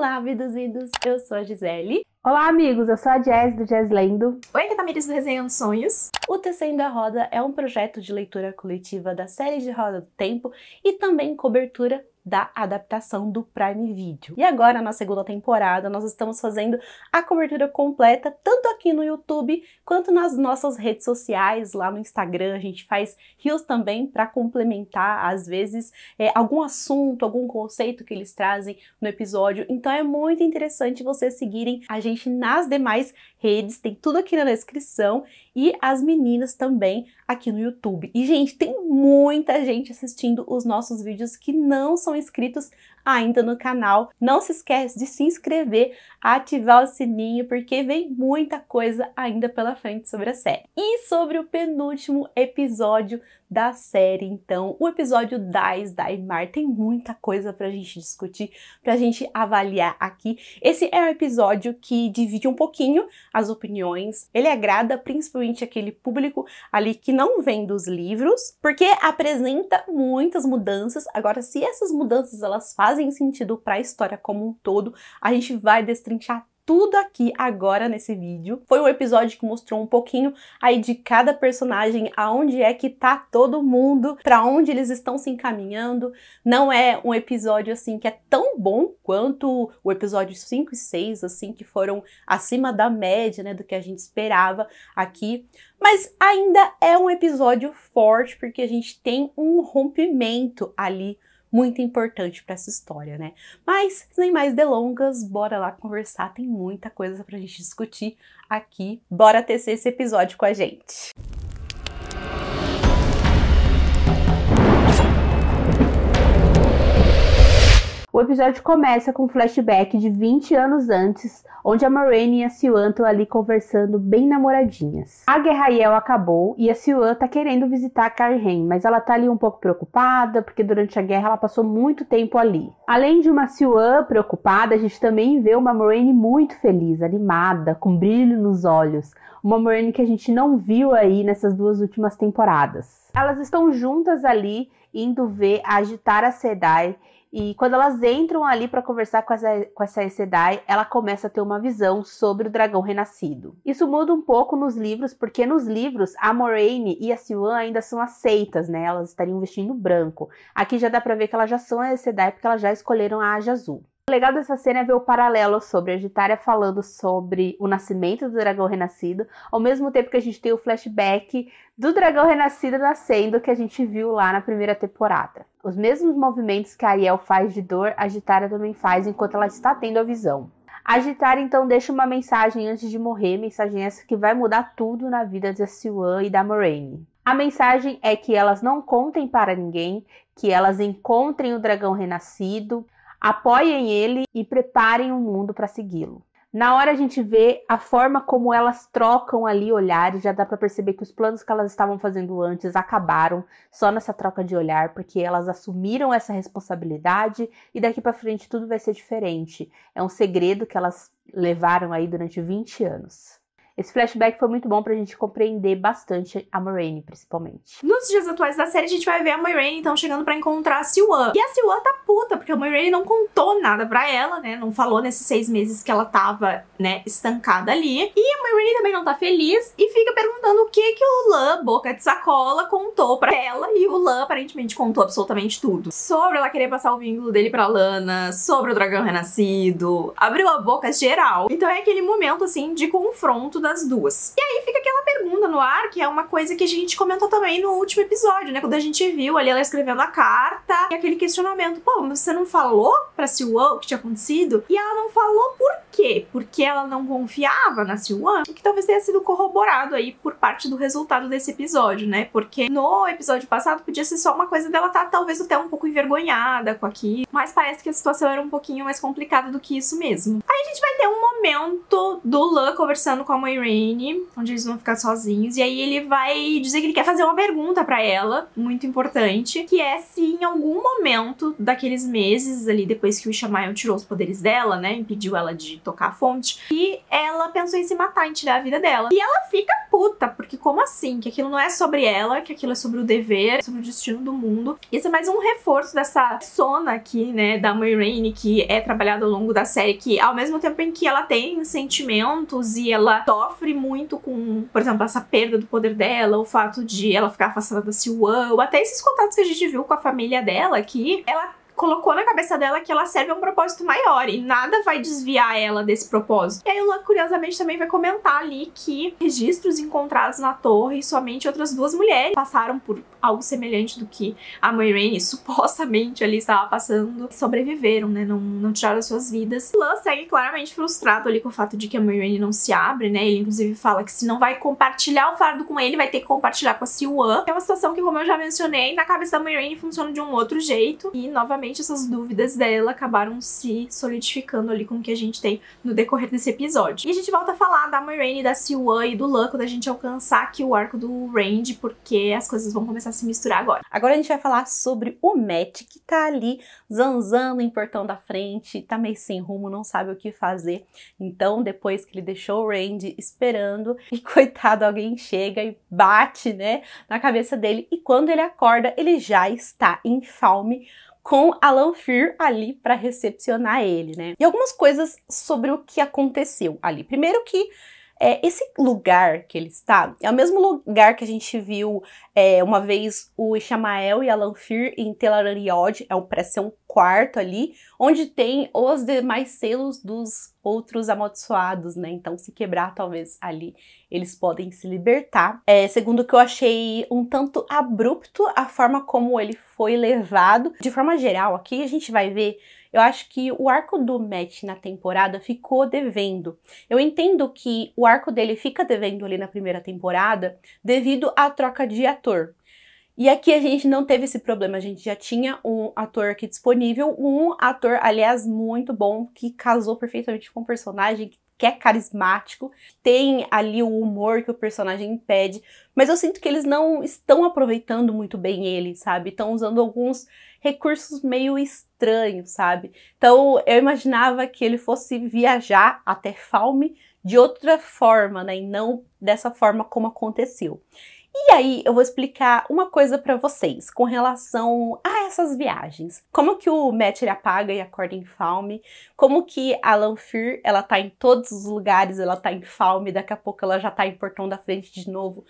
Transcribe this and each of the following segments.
Olá, abduzidos! Eu sou a Gisele. Olá, amigos! Eu sou a Jazz, do Jazz Lendo. Oi, aqui é Tamiris do Resenhando Sonhos. O Tecendo a Roda é um projeto de leitura coletiva da série de Roda do Tempo e também cobertura da adaptação do Prime Video. E agora, na segunda temporada, nós estamos fazendo a cobertura completa, tanto aqui no YouTube quanto nas nossas redes sociais, lá no Instagram. A gente faz rios também para complementar, às vezes, é, algum assunto, algum conceito que eles trazem no episódio. Então é muito interessante vocês seguirem a gente nas demais redes, tem tudo aqui na descrição e as meninas também aqui no YouTube. E, gente, tem muita gente assistindo os nossos vídeos que não são inscritos ainda no canal. Não se esquece de se inscrever, ativar o sininho, porque vem muita coisa ainda pela frente sobre a série. E sobre o penúltimo episódio da série, então, o episódio das Daimar tem muita coisa pra gente discutir, pra gente avaliar aqui. Esse é um episódio que divide um pouquinho as opiniões. Ele agrada principalmente aquele público ali que não vem dos livros, porque apresenta muitas mudanças. Agora, se essas mudanças elas fazem sentido para a história como um todo, a gente vai destrinchar tudo aqui agora nesse vídeo. Foi um episódio que mostrou um pouquinho aí de cada personagem, aonde é que tá todo mundo, para onde eles estão se encaminhando. Não é um episódio assim que é tão bom quanto o episódio 5 e 6, assim, que foram acima da média, né, do que a gente esperava aqui. Mas ainda é um episódio forte porque a gente tem um rompimento ali muito importante para essa história, né? Mas, sem mais delongas, bora lá conversar, tem muita coisa pra gente discutir aqui. Bora tecer esse episódio com a gente. O episódio começa com um flashback de 20 anos antes, onde a Moraine e a Siwan estão ali conversando bem namoradinhas. A Guerra Yel acabou e a Siwan tá querendo visitar a mas ela tá ali um pouco preocupada, porque durante a guerra ela passou muito tempo ali. Além de uma Siwan preocupada, a gente também vê uma Moraine muito feliz, animada, com brilho nos olhos. Uma Moraine que a gente não viu aí nessas duas últimas temporadas. Elas estão juntas ali, indo ver a agitar a Sedai e quando elas entram ali para conversar com essa, com essa Sedai, ela começa a ter uma visão sobre o dragão renascido. Isso muda um pouco nos livros, porque nos livros a Moraine e a Siwan ainda são aceitas, né? Elas estariam vestindo branco. Aqui já dá para ver que elas já são a Sedai porque elas já escolheram a Aja Azul. O legal dessa cena é ver o paralelo sobre a Gitária falando sobre o nascimento do dragão renascido, ao mesmo tempo que a gente tem o flashback do dragão renascido nascendo que a gente viu lá na primeira temporada. Os mesmos movimentos que Ariel faz de dor, a Gitária também faz enquanto ela está tendo a visão. A Gitária então deixa uma mensagem antes de morrer, mensagem essa que vai mudar tudo na vida de Siwan e da Moraine. A mensagem é que elas não contem para ninguém, que elas encontrem o dragão renascido, apoiem ele e preparem o mundo para segui-lo. Na hora a gente vê a forma como elas trocam ali olhares, já dá para perceber que os planos que elas estavam fazendo antes acabaram só nessa troca de olhar, porque elas assumiram essa responsabilidade e daqui para frente tudo vai ser diferente. É um segredo que elas levaram aí durante 20 anos. Esse flashback foi muito bom pra gente compreender bastante a Moraine, principalmente. Nos dias atuais da série, a gente vai ver a Moraine, então, chegando pra encontrar a Siwan. E a Siwan tá puta, porque a Moraine não contou nada pra ela, né? Não falou nesses seis meses que ela tava, né, estancada ali. E a Moraine também não tá feliz e fica perguntando o que que o Lan, boca de sacola, contou pra ela. E o Lan, aparentemente, contou absolutamente tudo. Sobre ela querer passar o vínculo dele pra Lana, sobre o dragão renascido. Abriu a boca geral. Então é aquele momento, assim, de confronto da das duas. E aí fica aquela pergunta no ar, que é uma coisa que a gente comentou também no último episódio, né? Quando a gente viu ali ela escrevendo a carta e aquele questionamento: pô, mas você não falou pra Siwan o que tinha acontecido? E ela não falou por quê? Porque ela não confiava na Siwan, o que talvez tenha sido corroborado aí por parte do resultado desse episódio, né? Porque no episódio passado podia ser só uma coisa dela estar tá, talvez até um pouco envergonhada com aquilo, mas parece que a situação era um pouquinho mais complicada do que isso mesmo. Aí a gente vai ter um momento do Lan conversando com a mãe Raine, onde eles vão ficar sozinhos, e aí ele vai dizer que ele quer fazer uma pergunta para ela, muito importante, que é se em algum momento daqueles meses ali, depois que o Ishamael tirou os poderes dela, né, impediu ela de tocar a fonte. E ela pensou em se matar, em tirar a vida dela. E ela fica puta, porque como assim? Que aquilo não é sobre ela, que aquilo é sobre o dever, sobre o destino do mundo. Isso é mais um reforço dessa sona aqui, né, da Moiraine, que é trabalhada ao longo da série, que ao mesmo tempo em que ela tem sentimentos e ela sofre muito com, por exemplo, essa perda do poder dela, o fato de ela ficar afastada da Siwan, ou até esses contatos que a gente viu com a família dela aqui, ela colocou na cabeça dela que ela serve a um propósito maior e nada vai desviar ela desse propósito. E aí o curiosamente, também vai comentar ali que registros encontrados na torre, somente outras duas mulheres passaram por algo semelhante do que a Moiraine supostamente ali estava passando, sobreviveram, né? Não, não tiraram suas vidas. Lan segue claramente frustrado ali com o fato de que a Moiraine não se abre, né? Ele inclusive fala que se não vai compartilhar o fardo com ele, vai ter que compartilhar com a Siwan. É uma situação que, como eu já mencionei, na cabeça da Moiraine funciona de um outro jeito e novamente essas dúvidas dela acabaram se solidificando ali com o que a gente tem no decorrer desse episódio. E a gente volta a falar da Moiraine, da Siwan e do Lan quando a gente alcançar aqui o arco do Range, porque as coisas vão começar a se misturar agora. Agora a gente vai falar sobre o Matt, que tá ali zanzando em portão da frente, tá meio sem rumo, não sabe o que fazer. Então, depois que ele deixou o Range esperando, e coitado, alguém chega e bate, né, na cabeça dele, e quando ele acorda, ele já está em Falme com Alan Fear ali para recepcionar ele, né? E algumas coisas sobre o que aconteceu ali. Primeiro que é, esse lugar que ele está é o mesmo lugar que a gente viu é, uma vez o Ishamael e Alan Fear em Telarariod, é um, parece ser um quarto ali, onde tem os demais selos dos outros amaldiçoados, né? Então, se quebrar, talvez ali eles podem se libertar. É, segundo que eu achei um tanto abrupto a forma como ele foi levado. De forma geral, aqui a gente vai ver eu acho que o arco do Matt na temporada ficou devendo. Eu entendo que o arco dele fica devendo ali na primeira temporada devido à troca de ator. E aqui a gente não teve esse problema, a gente já tinha um ator aqui disponível, um ator, aliás, muito bom, que casou perfeitamente com o personagem, que é carismático, tem ali o humor que o personagem impede, mas eu sinto que eles não estão aproveitando muito bem ele, sabe? Estão usando alguns recursos meio estranhos, sabe? Então eu imaginava que ele fosse viajar até Falme de outra forma, né? E não dessa forma como aconteceu. E aí eu vou explicar uma coisa para vocês com relação a essas viagens. Como que o Matt ele apaga e acorda em Falme, como que a Lanfear, ela tá em todos os lugares, ela tá em Falme, daqui a pouco ela já tá em Portão da Frente de novo.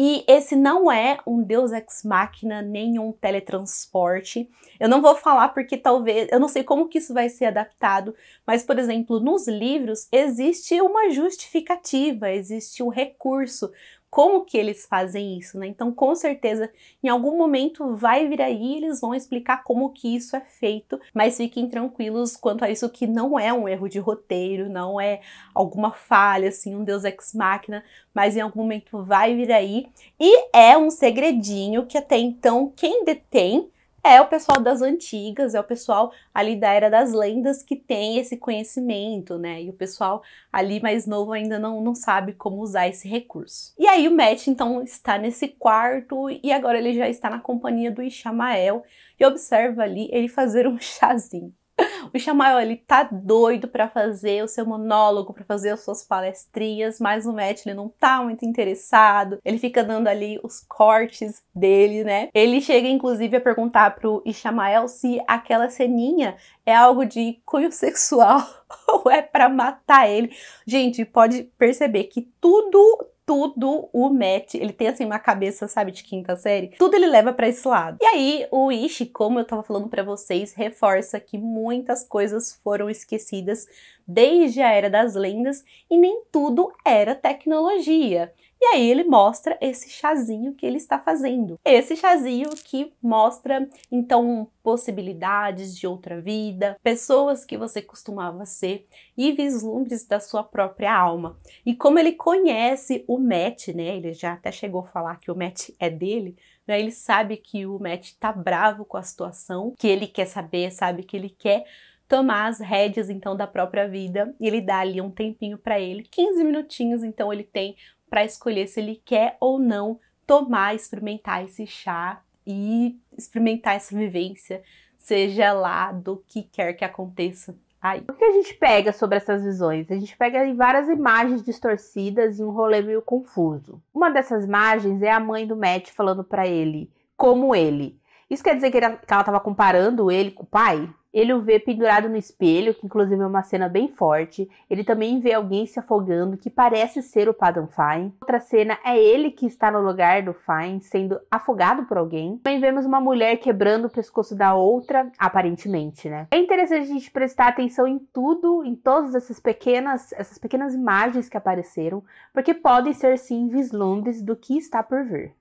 E esse não é um Deus ex machina, nem um teletransporte. Eu não vou falar porque talvez, eu não sei como que isso vai ser adaptado, mas por exemplo, nos livros existe uma justificativa, existe um recurso como que eles fazem isso, né? Então, com certeza, em algum momento vai vir aí, eles vão explicar como que isso é feito, mas fiquem tranquilos quanto a isso que não é um erro de roteiro, não é alguma falha, assim, um deus ex machina, mas em algum momento vai vir aí, e é um segredinho que até então quem detém é o pessoal das antigas, é o pessoal ali da era das lendas que tem esse conhecimento, né? E o pessoal ali mais novo ainda não, não sabe como usar esse recurso. E aí o Matt então está nesse quarto e agora ele já está na companhia do Ishamael e observa ali ele fazer um chazinho. O Shamael, ele tá doido para fazer o seu monólogo, para fazer as suas palestrinhas, mas o Matt, ele não tá muito interessado. Ele fica dando ali os cortes dele, né? Ele chega, inclusive, a perguntar pro Ishamael se aquela ceninha é algo de cunho sexual ou é para matar ele. Gente, pode perceber que tudo tudo o Matt, ele tem assim uma cabeça, sabe, de quinta série, tudo ele leva para esse lado. E aí o Ishi, como eu tava falando para vocês, reforça que muitas coisas foram esquecidas desde a era das lendas e nem tudo era tecnologia. E aí ele mostra esse chazinho que ele está fazendo. Esse chazinho que mostra então possibilidades de outra vida, pessoas que você costumava ser e vislumbres da sua própria alma. E como ele conhece o Matt, né? Ele já até chegou a falar que o Matt é dele. Né, ele sabe que o Matt tá bravo com a situação, que ele quer saber, sabe que ele quer tomar as rédeas então da própria vida e ele dá ali um tempinho para ele, 15 minutinhos, então ele tem para escolher se ele quer ou não tomar, experimentar esse chá e experimentar essa vivência, seja lá do que quer que aconteça aí. O que a gente pega sobre essas visões? A gente pega várias imagens distorcidas e um rolê meio confuso. Uma dessas imagens é a mãe do Matt falando para ele como ele. Isso quer dizer que, ela estava comparando ele com o pai? Ele o vê pendurado no espelho, que inclusive é uma cena bem forte. Ele também vê alguém se afogando, que parece ser o Padam Fine. Outra cena é ele que está no lugar do Fine, sendo afogado por alguém. Também vemos uma mulher quebrando o pescoço da outra, aparentemente, né? É interessante a gente prestar atenção em tudo, em todas essas pequenas, essas pequenas imagens que apareceram, porque podem ser sim vislumbres do que está por vir.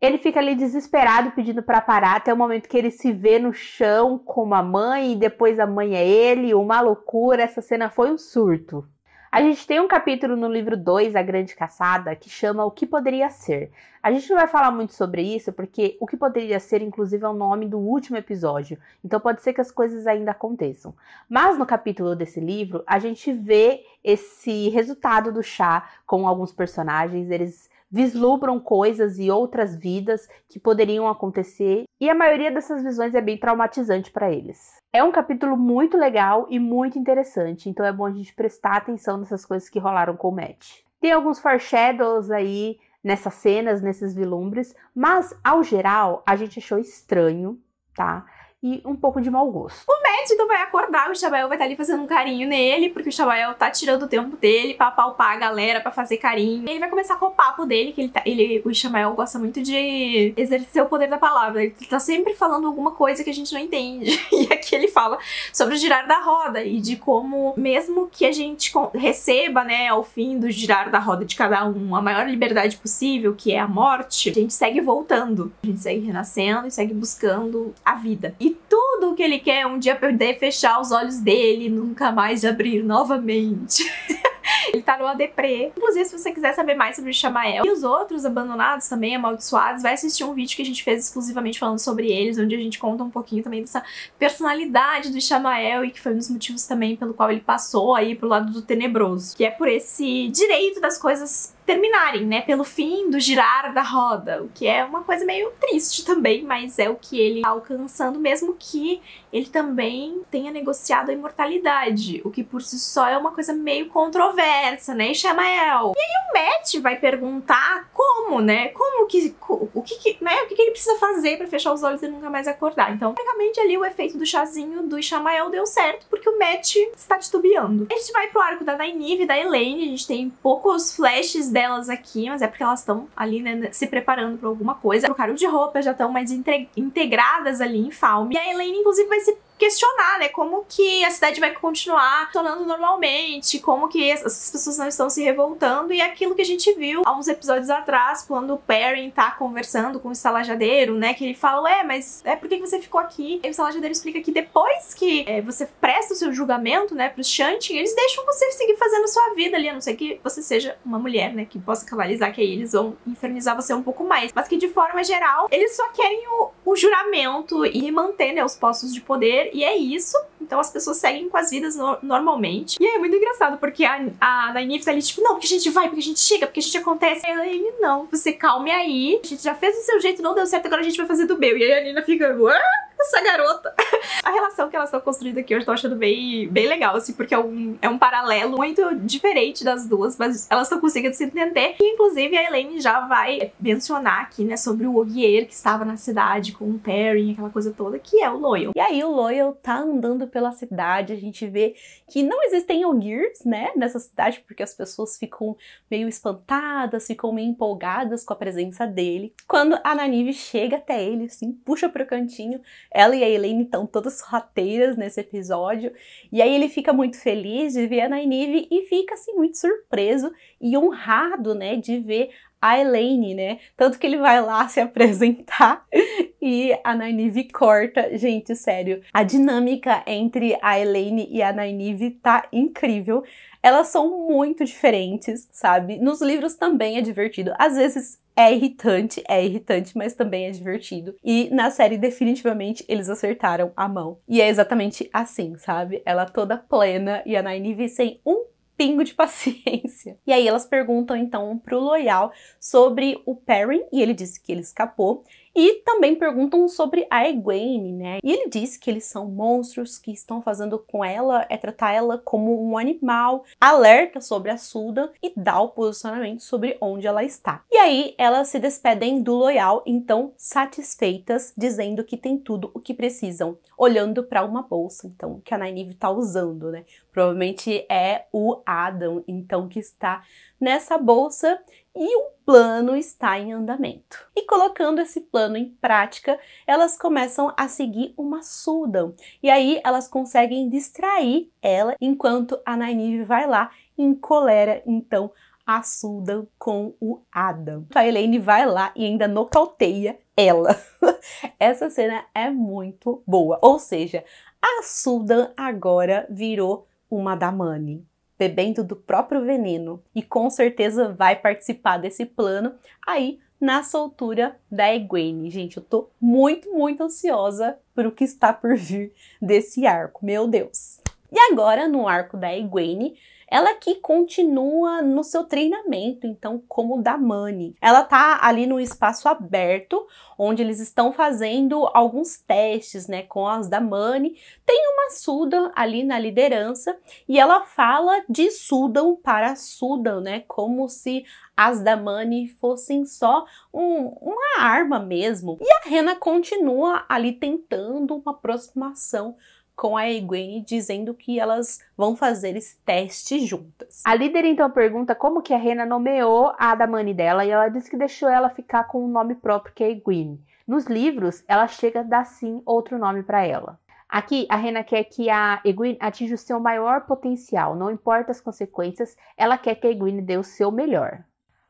Ele fica ali desesperado pedindo para parar até o momento que ele se vê no chão com a mãe e depois a mãe é ele, uma loucura. Essa cena foi um surto. A gente tem um capítulo no livro 2, A Grande Caçada, que chama O que Poderia Ser. A gente não vai falar muito sobre isso, porque o que poderia ser, inclusive, é o nome do último episódio. Então pode ser que as coisas ainda aconteçam. Mas no capítulo desse livro, a gente vê esse resultado do chá com alguns personagens. Eles vislumbram coisas e outras vidas que poderiam acontecer, e a maioria dessas visões é bem traumatizante para eles. É um capítulo muito legal e muito interessante, então é bom a gente prestar atenção nessas coisas que rolaram com o Matt. Tem alguns foreshadows aí nessas cenas, nesses vilumbres, mas ao geral a gente achou estranho, tá? E um pouco de mau gosto. O médico vai acordar, o Shabael vai estar ali fazendo um carinho nele, porque o Shabael tá tirando o tempo dele pra palpar a galera, pra fazer carinho. Ele vai começar com o papo dele, que ele, tá, ele o Shabael gosta muito de exercer o poder da palavra. Ele tá sempre falando alguma coisa que a gente não entende. E aqui ele fala sobre o girar da roda e de como, mesmo que a gente receba, né, ao fim do girar da roda de cada um, a maior liberdade possível, que é a morte, a gente segue voltando. A gente segue renascendo e segue buscando a vida. E tudo o que ele quer é um dia poder fechar os olhos dele e nunca mais abrir novamente. Ele tá numa deprê. Inclusive, se você quiser saber mais sobre o Chamael e os outros abandonados também, amaldiçoados, vai assistir um vídeo que a gente fez exclusivamente falando sobre eles, onde a gente conta um pouquinho também dessa personalidade do Chamael e que foi um dos motivos também pelo qual ele passou aí pro lado do tenebroso. Que é por esse direito das coisas terminarem, né? Pelo fim do girar da roda, o que é uma coisa meio triste também, mas é o que ele tá alcançando, mesmo que ele também tenha negociado a imortalidade, o que por si só é uma coisa meio controversa, né, Ishamael? E aí o Matt vai perguntar como, né? Como que o que, que né? O que, que ele precisa fazer para fechar os olhos e nunca mais acordar? Então, praticamente ali o efeito do chazinho do Ishamael deu certo, porque o Matt está titubeando. A gente vai pro arco da Nynaeve e da Elaine, a gente tem poucos flashes delas aqui, mas é porque elas estão ali, né, se preparando para alguma coisa. Trocaram de roupa, já estão mais integradas ali em Falme. E a Elaine, inclusive, vai se questionar, né, como que a cidade vai continuar funcionando normalmente, como que essas pessoas não estão se revoltando. E aquilo que a gente viu há uns episódios atrás, quando o Perrin tá conversando com o estalajadeiro, né, que ele fala, ué, mas é por que você ficou aqui? E o estalajadeiro explica que depois que é, você presta o seu julgamento, né, pros Shanting, eles deixam você seguir fazendo a sua vida ali, a não ser que você seja uma mulher, né, que possa cavalizar, que aí eles vão infernizar você um pouco mais, mas que de forma geral, eles só querem o, o juramento e manter, né, os postos de poder e é isso. Então as pessoas seguem com as vidas no normalmente. E é muito engraçado, porque a, a Nynaeve tá ali, tipo, não, porque a gente vai, porque a gente chega, porque a gente acontece. E ele, não, você calme aí. A gente já fez do seu jeito, não deu certo, agora a gente vai fazer do meu. E aí a Nina fica, Uah! Essa garota. A relação que elas estão construindo aqui eu tô achando bem, bem legal, assim, porque é um, é um paralelo muito diferente das duas, mas elas estão conseguindo se entender. E, inclusive, a Elaine já vai mencionar aqui, né, sobre o Ogier que estava na cidade com o Perry, aquela coisa toda, que é o Loyal. E aí o Loyal tá andando pela cidade, a gente vê que não existem Ogiers, né, nessa cidade, porque as pessoas ficam meio espantadas, ficam meio empolgadas com a presença dele. Quando a Nanive chega até ele, assim, puxa pro cantinho, ela e a Elaine estão todas sorrateiras nesse episódio. E aí ele fica muito feliz de ver a Nynaeve e fica assim muito surpreso e honrado, né, de ver a Elaine, né? Tanto que ele vai lá se apresentar e a Nynaeve corta. Gente, sério, a dinâmica entre a Elaine e a Nynaeve tá incrível. Elas são muito diferentes, sabe? Nos livros também é divertido. Às vezes é irritante, é irritante, mas também é divertido. E na série, definitivamente, eles acertaram a mão. E é exatamente assim, sabe? Ela toda plena e a Nynaeve sem um pingo de paciência. E aí elas perguntam então pro Loyal sobre o Perrin e ele disse que ele escapou E também perguntam sobre a Egwene, né? E ele diz que eles são monstros, que estão fazendo com ela é tratar ela como um animal, alerta sobre a Suda e dá o posicionamento sobre onde ela está. E aí elas se despedem do Loyal, então satisfeitas, dizendo que tem tudo o que precisam, olhando para uma bolsa, então que a Nynaeve está usando, né? Provavelmente é o Adam, então que está nessa bolsa e o plano está em andamento. E colocando esse plano em prática, elas começam a seguir uma Sudan. E aí elas conseguem distrair ela enquanto a Nynaeve vai lá em colera então a Sudan com o Adam. A Elaine vai lá e ainda nocauteia ela. Essa cena é muito boa. Ou seja, a Sudan agora virou uma Damani bebendo do próprio veneno e com certeza vai participar desse plano aí na soltura da Egwene. Gente, eu tô muito, muito ansiosa por o que está por vir desse arco, meu Deus. E agora, no arco da Egwene, ela que continua no seu treinamento, então, como Damani. Ela tá ali no espaço aberto, onde eles estão fazendo alguns testes, né, com as Damani. Tem uma Sudan ali na liderança e ela fala de Sudan para Sudan, né, como se as Damani fossem só um, uma arma mesmo. E a Rena continua ali tentando uma aproximação com a Egwene dizendo que elas vão fazer esse teste juntas. A líder então pergunta como que a Rena nomeou a Adamani dela e ela diz que deixou ela ficar com um nome próprio que é Egwene. Nos livros, ela chega a dar sim outro nome para ela. Aqui, a Rena quer que a Egwene atinja o seu maior potencial, não importa as consequências, ela quer que a Egwene dê o seu melhor.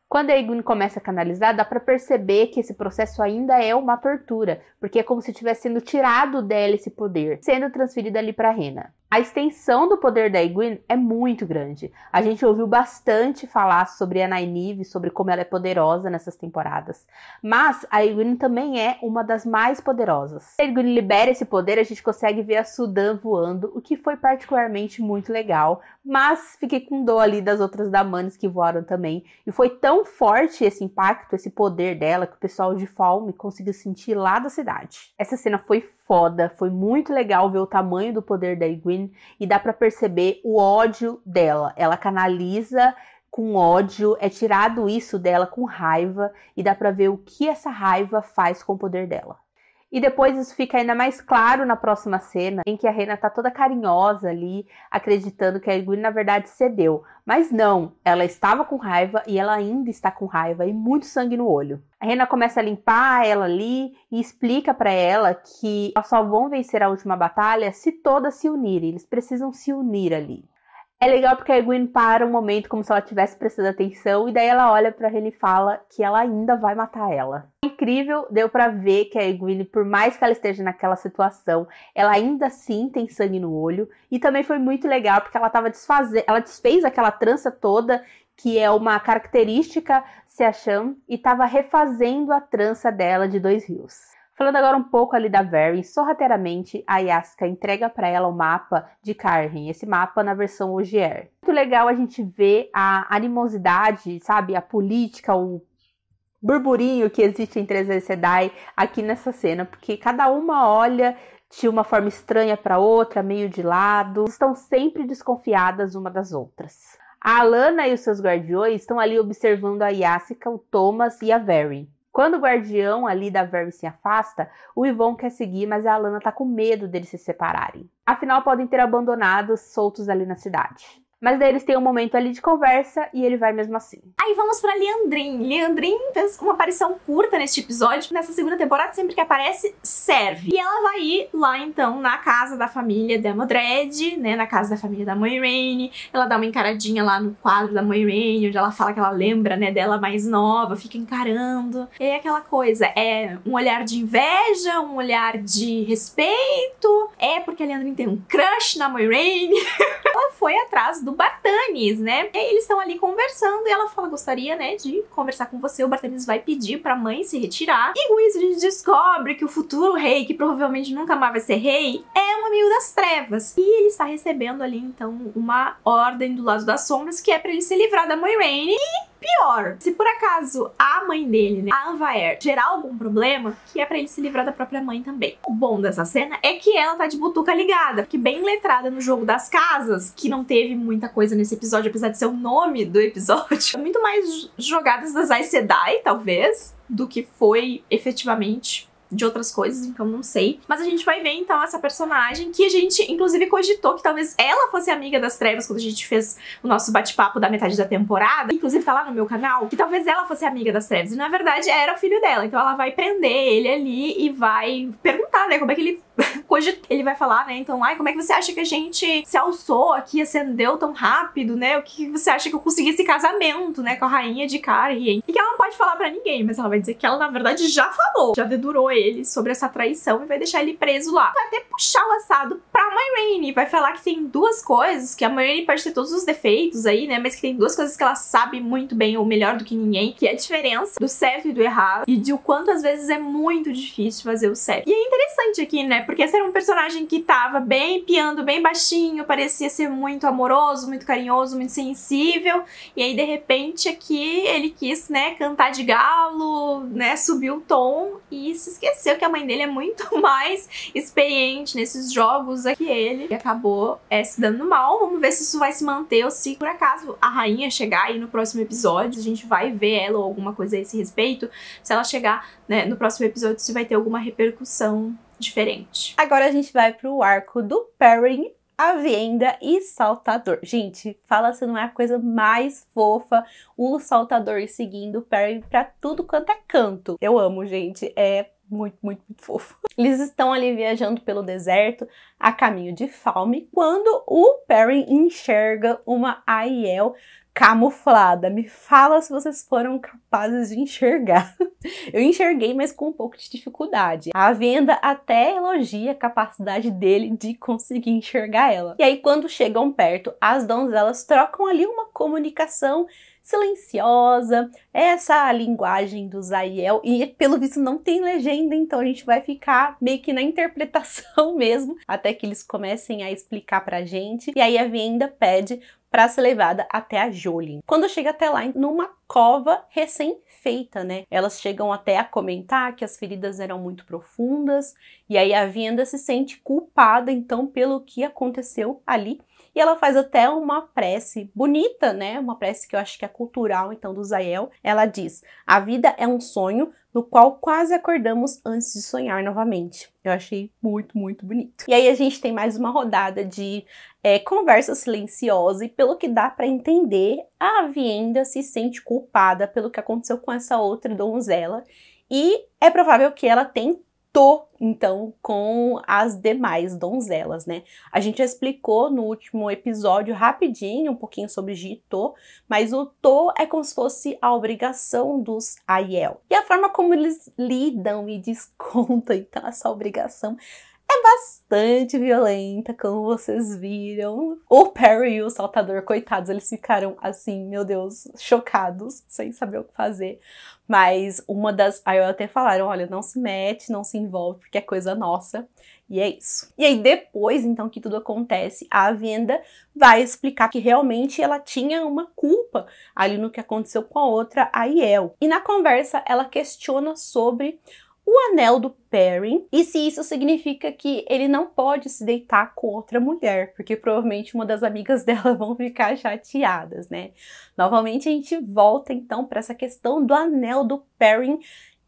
Quando a Egun começa a canalizar, dá para perceber que esse processo ainda é uma tortura, porque é como se tivesse sendo tirado dela esse poder, sendo transferido ali para Rena. A extensão do poder da Egwene é muito grande. A gente ouviu bastante falar sobre a Nynaeve, sobre como ela é poderosa nessas temporadas. Mas a Egwene também é uma das mais poderosas. A Egwene libera esse poder, a gente consegue ver a Sudan voando, o que foi particularmente muito legal. Mas fiquei com dó ali das outras Damanes que voaram também. E foi tão forte esse impacto, esse poder dela, que o pessoal de Falme conseguiu sentir lá da cidade. Essa cena foi foda, foi muito legal ver o tamanho do poder da Egwene e dá para perceber o ódio dela. Ela canaliza com ódio, é tirado isso dela com raiva e dá para ver o que essa raiva faz com o poder dela. E depois isso fica ainda mais claro na próxima cena, em que a Rena tá toda carinhosa ali, acreditando que a Egwene na verdade cedeu. Mas não, ela estava com raiva e ela ainda está com raiva e muito sangue no olho. A Rena começa a limpar ela ali e explica para ela que só vão vencer a última batalha se todas se unirem. Eles precisam se unir ali. É legal porque a Egwene para um momento como se ela estivesse prestando atenção e daí ela olha para ele e fala que ela ainda vai matar ela. Incrível, deu para ver que a Egwene, por mais que ela esteja naquela situação, ela ainda assim tem sangue no olho e também foi muito legal porque ela tava desfazendo, ela desfez aquela trança toda que é uma característica se achando e estava refazendo a trança dela de dois rios. Falando agora um pouco ali da Very, sorrateiramente a Yaska entrega para ela o mapa de Karhen, esse mapa na versão Ogier. Muito legal a gente ver a animosidade, sabe, a política, o burburinho que existe entre as Sedai aqui nessa cena, porque cada uma olha de uma forma estranha para outra, meio de lado, estão sempre desconfiadas uma das outras. A Alana e os seus guardiões estão ali observando a Yaska, o Thomas e a Very. Quando o guardião ali da Verve se afasta, o Ivon quer seguir, mas a Alana tá com medo deles se separarem. Afinal, podem ter abandonados soltos ali na cidade. Mas daí eles têm um momento ali de conversa e ele vai mesmo assim. Aí vamos pra Leandrin. Leandrin fez uma aparição curta neste episódio. Nessa segunda temporada, sempre que aparece, serve. E ela vai ir lá, então, na casa da família da Modred, né? Na casa da família da mãe. Ela dá uma encaradinha lá no quadro da mãe onde ela fala que ela lembra, né, dela mais nova, fica encarando. E é aquela coisa, é um olhar de inveja, um olhar de respeito. É porque a Leandrin tem um crush na mãe ela foi atrás do Bartanis, né? E eles estão ali conversando e ela fala: gostaria, né, de conversar com você. O Bartanis vai pedir pra mãe se retirar. E a gente descobre que o futuro rei, que provavelmente nunca mais vai ser rei, é um amigo das trevas. E ele está recebendo ali, então, uma ordem do lado das sombras que é para ele se livrar da mãe Rainey. E Pior, se por acaso a mãe dele, né, a Anvaer, gerar algum problema, que é para ele se livrar da própria mãe também. O bom dessa cena é que ela tá de butuca ligada, porque bem letrada no jogo das casas, que não teve muita coisa nesse episódio, apesar de ser o nome do episódio, muito mais jogadas das Aes Sedai, talvez, do que foi efetivamente de outras coisas, então não sei. Mas a gente vai ver então essa personagem que a gente inclusive cogitou que talvez ela fosse amiga das trevas quando a gente fez o nosso bate-papo da metade da temporada. Inclusive tá lá no meu canal, que talvez ela fosse amiga das trevas. E na verdade era o filho dela. Então ela vai prender ele ali e vai perguntar, né, como é que ele ele vai falar, né? Então, ai, como é que você acha que a gente se alçou aqui, acendeu tão rápido, né? O que você acha que eu consegui esse casamento, né, com a rainha de Carrie? E que ela não pode falar para ninguém, mas ela vai dizer que ela, na verdade, já falou, já dedurou ele sobre essa traição e vai deixar ele preso lá. Vai até puxar o assado pra Rainey, vai falar que tem duas coisas, que a Rainey pode ter todos os defeitos aí, né? Mas que tem duas coisas que ela sabe muito bem, ou melhor do que ninguém, que é a diferença do certo e do errado, e de o quanto às vezes é muito difícil fazer o certo. E é interessante aqui, né? Porque esse era um personagem que tava bem piando, bem baixinho, parecia ser muito amoroso, muito carinhoso, muito sensível, e aí de repente aqui ele quis, né, cantar de galo, né, subiu o tom e se esqueceu que a mãe dele é muito mais experiente nesses jogos aqui ele e acabou é, se dando mal. Vamos ver se isso vai se manter ou se por acaso a rainha chegar aí no próximo episódio, a gente vai ver ela ou alguma coisa a esse respeito. Se ela chegar né, no próximo episódio, se vai ter alguma repercussão diferente. Agora a gente vai pro arco do Perrin a Venda e Saltador. Gente, fala se não é a coisa mais fofa o Saltador seguindo o Perry pra tudo quanto é canto. Eu amo, gente. É muito, muito, muito fofo. Eles estão ali viajando pelo deserto a caminho de Falme quando o Perry enxerga uma Aiel camuflada. Me fala se vocês foram capazes de enxergar. Eu enxerguei, mas com um pouco de dificuldade. A venda até elogia a capacidade dele de conseguir enxergar ela. E aí, quando chegam perto, as donzelas trocam ali uma comunicação silenciosa, essa a linguagem do Zaiel, e pelo visto não tem legenda, então a gente vai ficar meio que na interpretação mesmo, até que eles comecem a explicar pra gente. E aí a venda pede para ser levada até a Jolien. Quando chega até lá, numa cova recém-feita, né? Elas chegam até a comentar que as feridas eram muito profundas, e aí a Venda se sente culpada então pelo que aconteceu ali e ela faz até uma prece bonita, né? Uma prece que eu acho que é cultural, então, do Zael. Ela diz: A vida é um sonho no qual quase acordamos antes de sonhar novamente. Eu achei muito, muito bonito. E aí a gente tem mais uma rodada de é, conversa silenciosa e pelo que dá para entender, a Avienda se sente culpada pelo que aconteceu com essa outra donzela e é provável que ela tenha Então, com as demais donzelas, né? A gente explicou no último episódio rapidinho um pouquinho sobre Jito, mas o To é como se fosse a obrigação dos Aiel. E a forma como eles lidam e descontam, então, essa obrigação é bastante violenta, como vocês viram. O Perry e o Saltador, coitados, eles ficaram assim, meu Deus, chocados, sem saber o que fazer. Mas uma das. Aí até falaram: olha, não se mete, não se envolve, porque é coisa nossa. E é isso. E aí, depois, então, que tudo acontece, a venda vai explicar que realmente ela tinha uma culpa ali no que aconteceu com a outra, a. E na conversa, ela questiona sobre o anel do Perry e se isso significa que ele não pode se deitar com outra mulher, porque provavelmente uma das amigas dela vão ficar chateadas, né? Novamente a gente volta então para essa questão do anel do Perry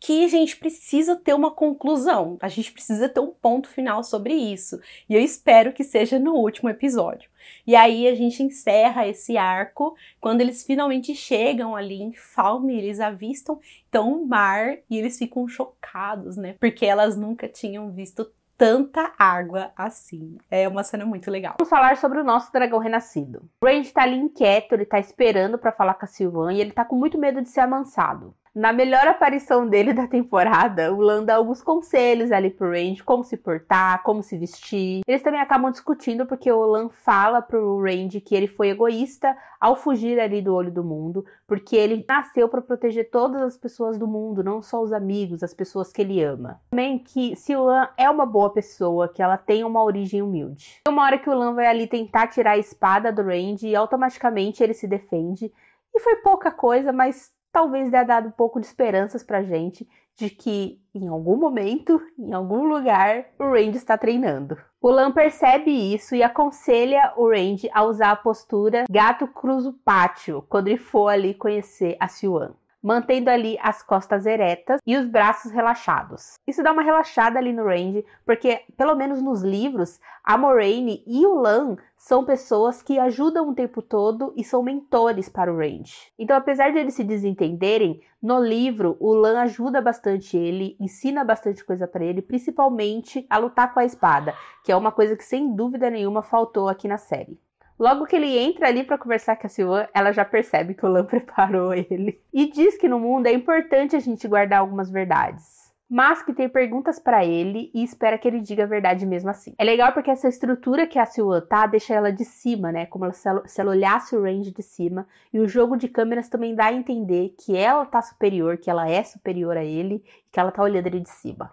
que a gente precisa ter uma conclusão, a gente precisa ter um ponto final sobre isso. E eu espero que seja no último episódio. E aí a gente encerra esse arco quando eles finalmente chegam ali em Falme, eles avistam então o mar e eles ficam chocados, né? Porque elas nunca tinham visto tanta água assim. É uma cena muito legal. Vamos falar sobre o nosso dragão renascido. O Range tá ali inquieto, ele tá esperando para falar com a Sylvan e ele tá com muito medo de ser amansado. Na melhor aparição dele da temporada, o Lan dá alguns conselhos ali pro Range, como se portar, como se vestir. Eles também acabam discutindo porque o Lan fala pro Range que ele foi egoísta ao fugir ali do olho do mundo, porque ele nasceu para proteger todas as pessoas do mundo, não só os amigos, as pessoas que ele ama. Também que se o Lan é uma boa pessoa, que ela tem uma origem humilde. Uma hora que o Lan vai ali tentar tirar a espada do Range e automaticamente ele se defende E foi pouca coisa, mas talvez tenha dado um pouco de esperanças pra gente de que em algum momento, em algum lugar, o Randy está treinando. O Lan percebe isso e aconselha o Randy a usar a postura gato cruza o pátio quando ele for ali conhecer a Siwan mantendo ali as costas eretas e os braços relaxados. Isso dá uma relaxada ali no Randy, porque pelo menos nos livros, a Moraine e o Lan são pessoas que ajudam o tempo todo e são mentores para o Randy. Então, apesar de eles se desentenderem, no livro o Lan ajuda bastante ele, ensina bastante coisa para ele, principalmente a lutar com a espada, que é uma coisa que sem dúvida nenhuma faltou aqui na série. Logo que ele entra ali para conversar com a Silvan, ela já percebe que o Lan preparou ele e diz que no mundo é importante a gente guardar algumas verdades. Mas que tem perguntas para ele e espera que ele diga a verdade mesmo assim. É legal porque essa estrutura que a Silvan tá deixa ela de cima, né? Como se ela, se ela olhasse o range de cima. E o jogo de câmeras também dá a entender que ela tá superior, que ela é superior a ele e que ela tá olhando ele de cima.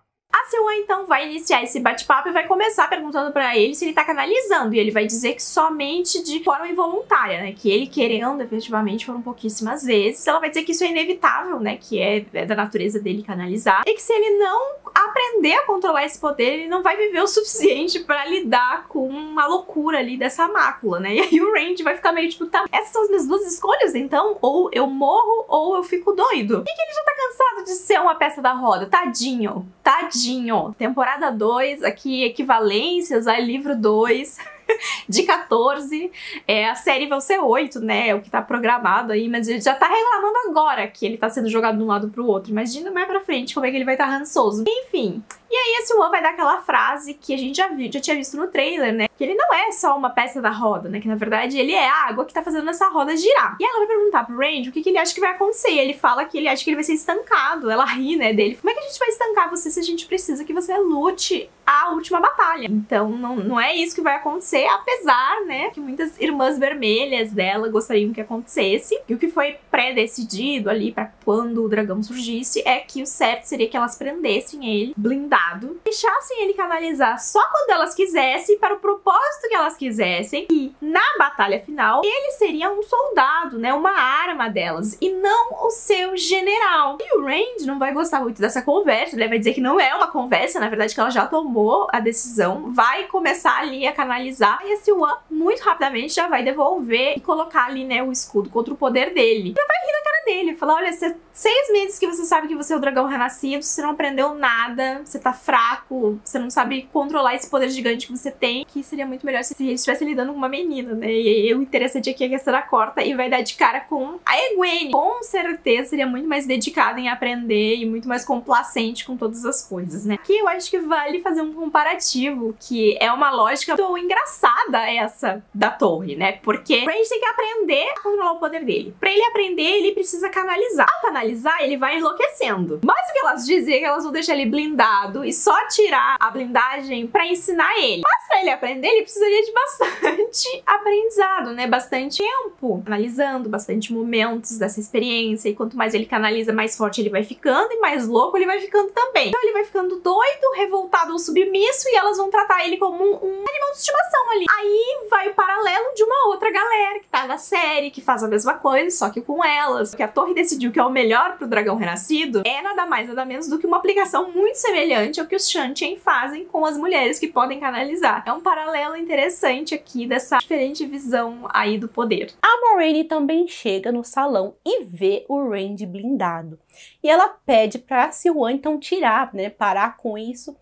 Silwan então vai iniciar esse bate-papo e vai começar perguntando para ele se ele tá canalizando. E ele vai dizer que somente de forma involuntária, né? Que ele querendo, efetivamente, foram pouquíssimas vezes. Ela vai dizer que isso é inevitável, né? Que é, é da natureza dele canalizar. E que se ele não aprender a controlar esse poder, ele não vai viver o suficiente para lidar com uma loucura ali dessa mácula, né? E aí o Randy vai ficar meio tipo, tá, essas são as minhas duas escolhas, então, ou eu morro ou eu fico doido. E que ele já tá cansado de ser uma peça da roda. Tadinho, tadinho. Temporada 2, aqui equivalências a livro 2 de 14. É, a série vai ser 8, né? É o que tá programado aí, mas ele já tá reclamando agora que ele tá sendo jogado de um lado pro outro. Imagina mais pra frente como é que ele vai estar tá rançoso. Enfim. E aí esse One vai dar aquela frase que a gente já viu, já tinha visto no trailer, né? Que ele não é só uma peça da roda, né? Que na verdade ele é a água que tá fazendo essa roda girar. E ela vai perguntar pro Randy o que, que ele acha que vai acontecer. E ele fala que ele acha que ele vai ser estancado. Ela ri, né, dele. Como é que a gente vai estancar você se a gente precisa que você lute a última batalha? Então não, não é isso que vai acontecer, apesar, né, que muitas irmãs vermelhas dela gostariam que acontecesse. E o que foi pré-decidido ali para quando o dragão surgisse é que o certo seria que elas prendessem ele blindado deixassem ele canalizar só quando elas quisessem, para o propósito que elas quisessem, e na batalha final ele seria um soldado, né, uma arma delas, e não o seu general. E o Randy não vai gostar muito dessa conversa, ele vai dizer que não é uma conversa, na verdade que ela já tomou a decisão, vai começar ali a canalizar, e a Siwan muito rapidamente já vai devolver e colocar ali, né, o escudo contra o poder dele. Já vai rir na cara dele, falar, olha, seis meses que você sabe que você é o dragão renascido, você não aprendeu nada, você tá tá fraco, você não sabe controlar esse poder gigante que você tem, que seria muito melhor se ele estivesse lidando com uma menina, né? E o interessante aqui é que a Sarah corta e vai dar de cara com a Egwene. Com certeza seria muito mais dedicada em aprender e muito mais complacente com todas as coisas, né? Que eu acho que vale fazer um comparativo, que é uma lógica muito engraçada essa da torre, né? Porque o Range tem que aprender a controlar o poder dele. Pra ele aprender, ele precisa canalizar. Ao canalizar, ele vai enlouquecendo. Mas o que elas dizem é que elas vão deixar ele blindado e só tirar a blindagem para ensinar ele. Mas pra ele aprender, ele precisaria de bastante aprendizado, né? Bastante tempo analisando, bastante momentos dessa experiência. E quanto mais ele canaliza, mais forte ele vai ficando e mais louco ele vai ficando também. Então ele vai ficando doido, revoltado ou submisso e elas vão tratar ele como um, um animal de estimação ali. Aí vai o paralelo de uma outra galera que tá na série, que faz a mesma coisa, só que com elas. Que a torre decidiu que é o melhor pro dragão renascido é nada mais, nada menos do que uma aplicação muito semelhante semelhante ao que os Shantian fazem com as mulheres que podem canalizar. É um paralelo interessante aqui dessa diferente visão aí do poder. A Moraine também chega no salão e vê o Randy blindado. E ela pede para Siwan então tirar, né, parar com isso.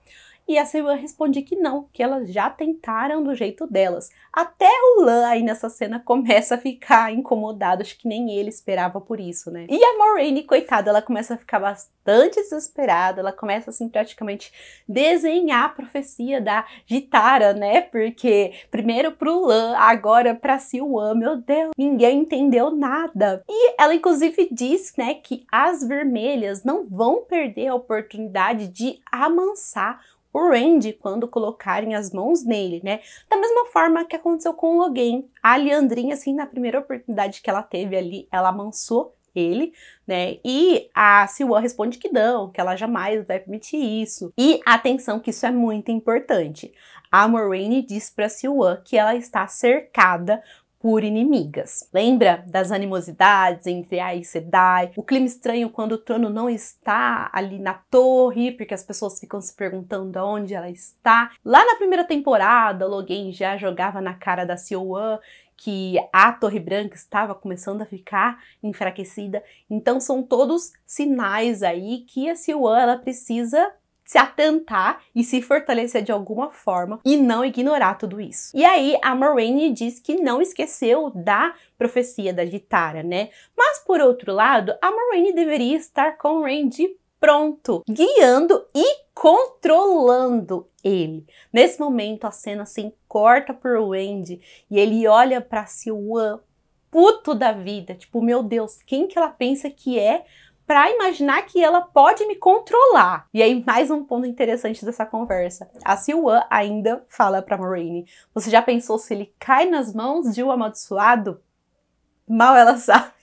E a Sylvan responde que não, que elas já tentaram do jeito delas. Até o Lan aí nessa cena começa a ficar incomodado, acho que nem ele esperava por isso, né? E a Moraine, coitada, ela começa a ficar bastante desesperada, ela começa assim praticamente desenhar a profecia da Gitara, né? Porque primeiro pro Lan, agora pra Silwan, meu Deus, ninguém entendeu nada. E ela inclusive diz, né, que as vermelhas não vão perder a oportunidade de amansar o Randy quando colocarem as mãos nele, né? Da mesma forma que aconteceu com o Logan. A Leandrinha, assim, na primeira oportunidade que ela teve ali, ela amansou ele, né? E a Siwa responde que não, que ela jamais vai permitir isso. E atenção que isso é muito importante. A Moraine diz para Siwa que ela está cercada por inimigas. Lembra das animosidades entre a e Sedai? O clima estranho quando o trono não está ali na torre, porque as pessoas ficam se perguntando aonde ela está. Lá na primeira temporada, Logan já jogava na cara da Sioan que a Torre Branca estava começando a ficar enfraquecida. Então são todos sinais aí que a Siwan ela precisa se atentar e se fortalecer de alguma forma e não ignorar tudo isso. E aí a Moraine diz que não esqueceu da profecia da Gitara, né? Mas por outro lado, a Moraine deveria estar com Randy pronto, guiando e controlando ele. Nesse momento a cena assim corta pro Randy e ele olha para Siwan puto da vida, tipo, meu Deus, quem que ela pensa que é para imaginar que ela pode me controlar. E aí, mais um ponto interessante dessa conversa. A Siwan ainda fala para Moraine: Você já pensou se ele cai nas mãos de um amaldiçoado? Mal ela sabe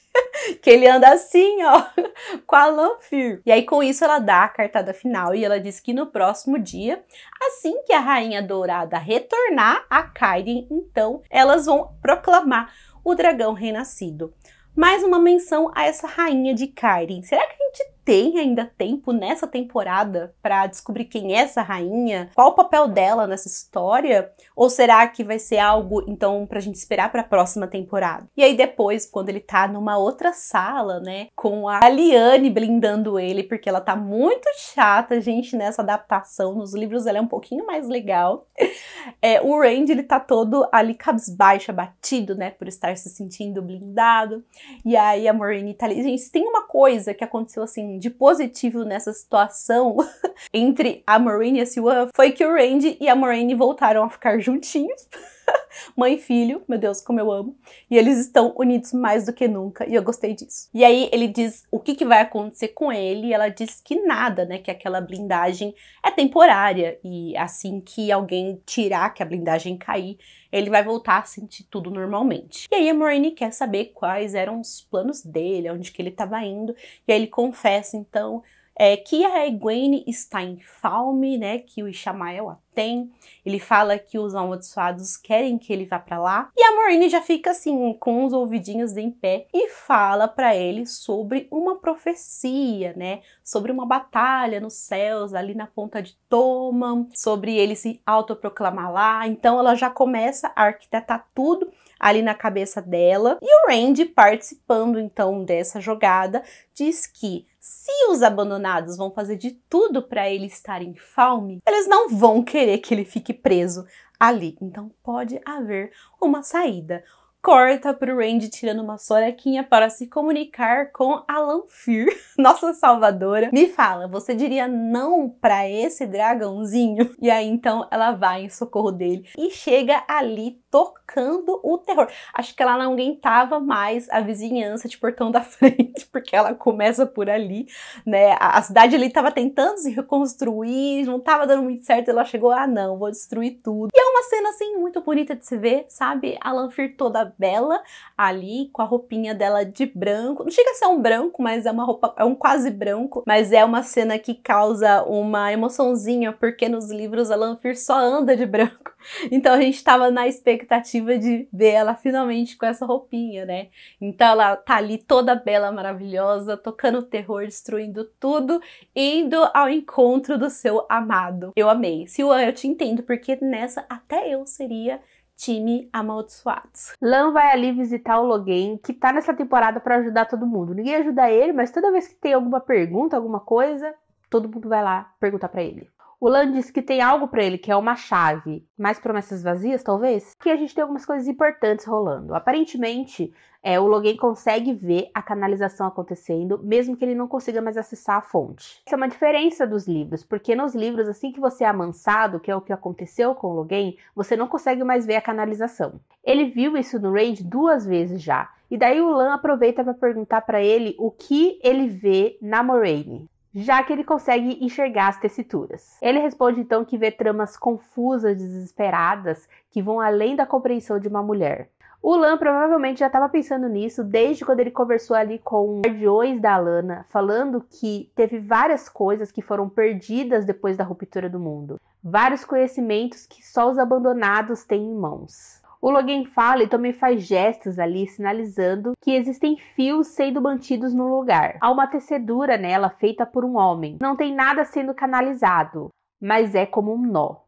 que ele anda assim, ó, com a Lanfir. E aí, com isso, ela dá a cartada final e ela diz que no próximo dia, assim que a Rainha Dourada retornar a Kaiden, então elas vão proclamar o dragão renascido mais uma menção a essa rainha de Kairin. Será que a gente tem ainda tempo nessa temporada para descobrir quem é essa rainha? Qual o papel dela nessa história? Ou será que vai ser algo então pra gente esperar para a próxima temporada? E aí depois, quando ele tá numa outra sala, né, com a Liane blindando ele, porque ela tá muito chata, gente, nessa adaptação. Nos livros ela é um pouquinho mais legal. É, o Randy, ele tá todo ali cabisbaixo, abatido, né, por estar se sentindo blindado. E aí a Maureen tá ali. Gente, tem uma coisa que aconteceu assim de positivo nessa situação entre a Maureen e a Siwan foi que o Randy e a Maureen voltaram a ficar juntinhos. Mãe e filho, meu Deus, como eu amo. E eles estão unidos mais do que nunca, e eu gostei disso. E aí ele diz o que, que vai acontecer com ele, e ela diz que nada, né? Que aquela blindagem é temporária, e assim que alguém tirar, que a blindagem cair, ele vai voltar a sentir tudo normalmente. E aí a Moraine quer saber quais eram os planos dele, onde que ele estava indo, e aí ele confessa então é, que a Egwene está em Falme, né, que o Ishamael a tem. Ele fala que os amaldiçoados querem que ele vá para lá. E a Maureen já fica assim, com os ouvidinhos em pé e fala para ele sobre uma profecia, né, sobre uma batalha nos céus, ali na ponta de Toma, sobre ele se autoproclamar lá. Então ela já começa a arquitetar tudo ali na cabeça dela. E o Randy, participando então dessa jogada, diz que se os abandonados vão fazer de tudo para ele estar em Falme, eles não vão querer que ele fique preso ali. Então pode haver uma saída corta pro Randy tirando uma sorequinha para se comunicar com a Lanfir, nossa salvadora. Me fala, você diria não para esse dragãozinho? E aí então ela vai em socorro dele e chega ali tocando o terror. Acho que ela não aguentava mais a vizinhança de portão da frente, porque ela começa por ali, né? A, a cidade ali estava tentando se reconstruir, não estava dando muito certo, ela chegou, ah não, vou destruir tudo. E é uma cena assim muito bonita de se ver, sabe? A Lanfir toda bela ali, com a roupinha dela de branco. Não chega a ser um branco, mas é uma roupa, é um quase branco, mas é uma cena que causa uma emoçãozinha, porque nos livros a Lanfir só anda de branco. Então a gente tava na expectativa de ver ela finalmente com essa roupinha, né? Então ela tá ali toda bela, maravilhosa, tocando terror, destruindo tudo, indo ao encontro do seu amado. Eu amei. Silvan, eu te entendo, porque nessa até eu seria time amaldiçoados. Lan vai ali visitar o Logan, que tá nessa temporada para ajudar todo mundo. Ninguém ajuda ele, mas toda vez que tem alguma pergunta, alguma coisa, todo mundo vai lá perguntar para ele. O Lan diz que tem algo para ele, que é uma chave. Mais promessas vazias, talvez? Que a gente tem algumas coisas importantes rolando. Aparentemente, é, o Logan consegue ver a canalização acontecendo, mesmo que ele não consiga mais acessar a fonte. Essa é uma diferença dos livros, porque nos livros, assim que você é amansado, que é o que aconteceu com o Logan, você não consegue mais ver a canalização. Ele viu isso no Raid duas vezes já. E daí o Lan aproveita para perguntar para ele o que ele vê na Moraine já que ele consegue enxergar as tessituras. Ele responde então que vê tramas confusas, desesperadas, que vão além da compreensão de uma mulher. O Lan provavelmente já estava pensando nisso desde quando ele conversou ali com guardiões da Lana, falando que teve várias coisas que foram perdidas depois da ruptura do mundo. Vários conhecimentos que só os abandonados têm em mãos. O Logan fala e também faz gestos ali, sinalizando que existem fios sendo mantidos no lugar. Há uma tecedura nela feita por um homem. Não tem nada sendo canalizado, mas é como um nó.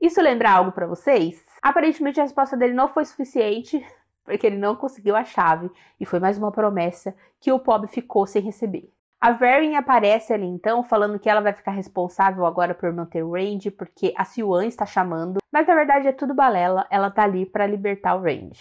Isso lembra algo para vocês? Aparentemente a resposta dele não foi suficiente, porque ele não conseguiu a chave e foi mais uma promessa que o pobre ficou sem receber. A Varen aparece ali então, falando que ela vai ficar responsável agora por manter o Range, porque a Siwan está chamando, mas na verdade é tudo balela, ela tá ali para libertar o Range.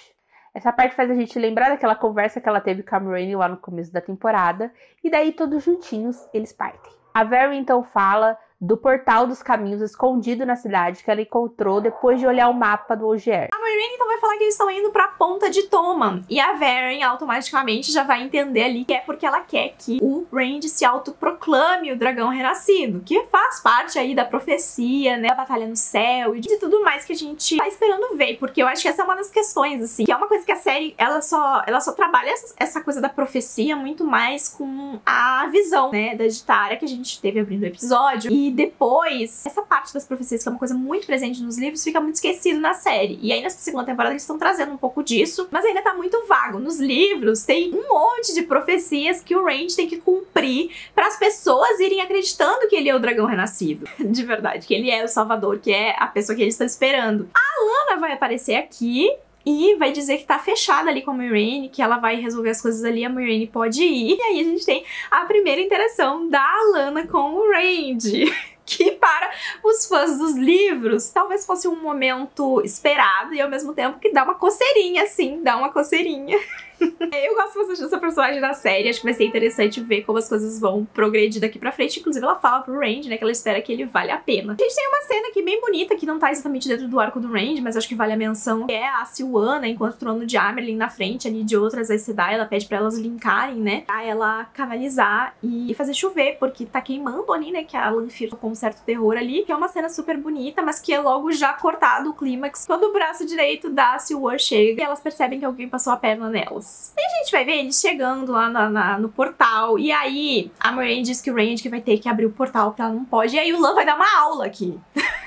Essa parte faz a gente lembrar daquela conversa que ela teve com a Moraine lá no começo da temporada, e daí todos juntinhos eles partem. A Varen então fala do portal dos caminhos escondido na cidade que ela encontrou depois de olhar o mapa do Ogier. A Moiraine então vai falar que eles estão indo pra ponta de Toman. E a Varen automaticamente já vai entender ali que é porque ela quer que o Randy se autoproclame o dragão renascido, que faz parte aí da profecia, né, da batalha no céu e de tudo mais que a gente tá esperando ver, porque eu acho que essa é uma das questões, assim, que é uma coisa que a série, ela só, ela só trabalha essa, essa coisa da profecia muito mais com a visão, né, da editária que a gente teve abrindo o episódio e depois, essa parte das profecias, que é uma coisa muito presente nos livros, fica muito esquecido na série. E aí nessa segunda temporada eles estão trazendo um pouco disso, mas ainda tá muito vago. Nos livros tem um monte de profecias que o Range tem que cumprir para as pessoas irem acreditando que ele é o dragão renascido. De verdade, que ele é o salvador, que é a pessoa que eles estão esperando. A Lana vai aparecer aqui e vai dizer que tá fechada ali com a Moiraine, que ela vai resolver as coisas ali, a Moiraine pode ir. E aí a gente tem a primeira interação da Alana com o Randy. que para os fãs dos livros talvez fosse um momento esperado e ao mesmo tempo que dá uma coceirinha, assim, dá uma coceirinha. Eu gosto bastante dessa personagem da série, acho que vai ser interessante ver como as coisas vão progredir daqui pra frente. Inclusive, ela fala pro Range, né, que ela espera que ele vale a pena. A gente tem uma cena aqui bem bonita, que não tá exatamente dentro do arco do Range, mas acho que vale a menção, que é a Silwana, enquanto o trono de Amerlin na frente ali de outras Aes Sedai, ela pede pra elas linkarem, né, pra ela canalizar e fazer chover, porque tá queimando ali, né, que a Lanfir com um certo terror ali, que é uma cena super bonita, mas que é logo já cortado o clímax, quando o braço direito da Silwan chega e elas percebem que alguém passou a perna nelas. E a gente vai ver eles chegando lá na, na, no portal. E aí a Moraine diz que o Randy que vai ter que abrir o portal porque ela não pode. E aí o Lan vai dar uma aula aqui.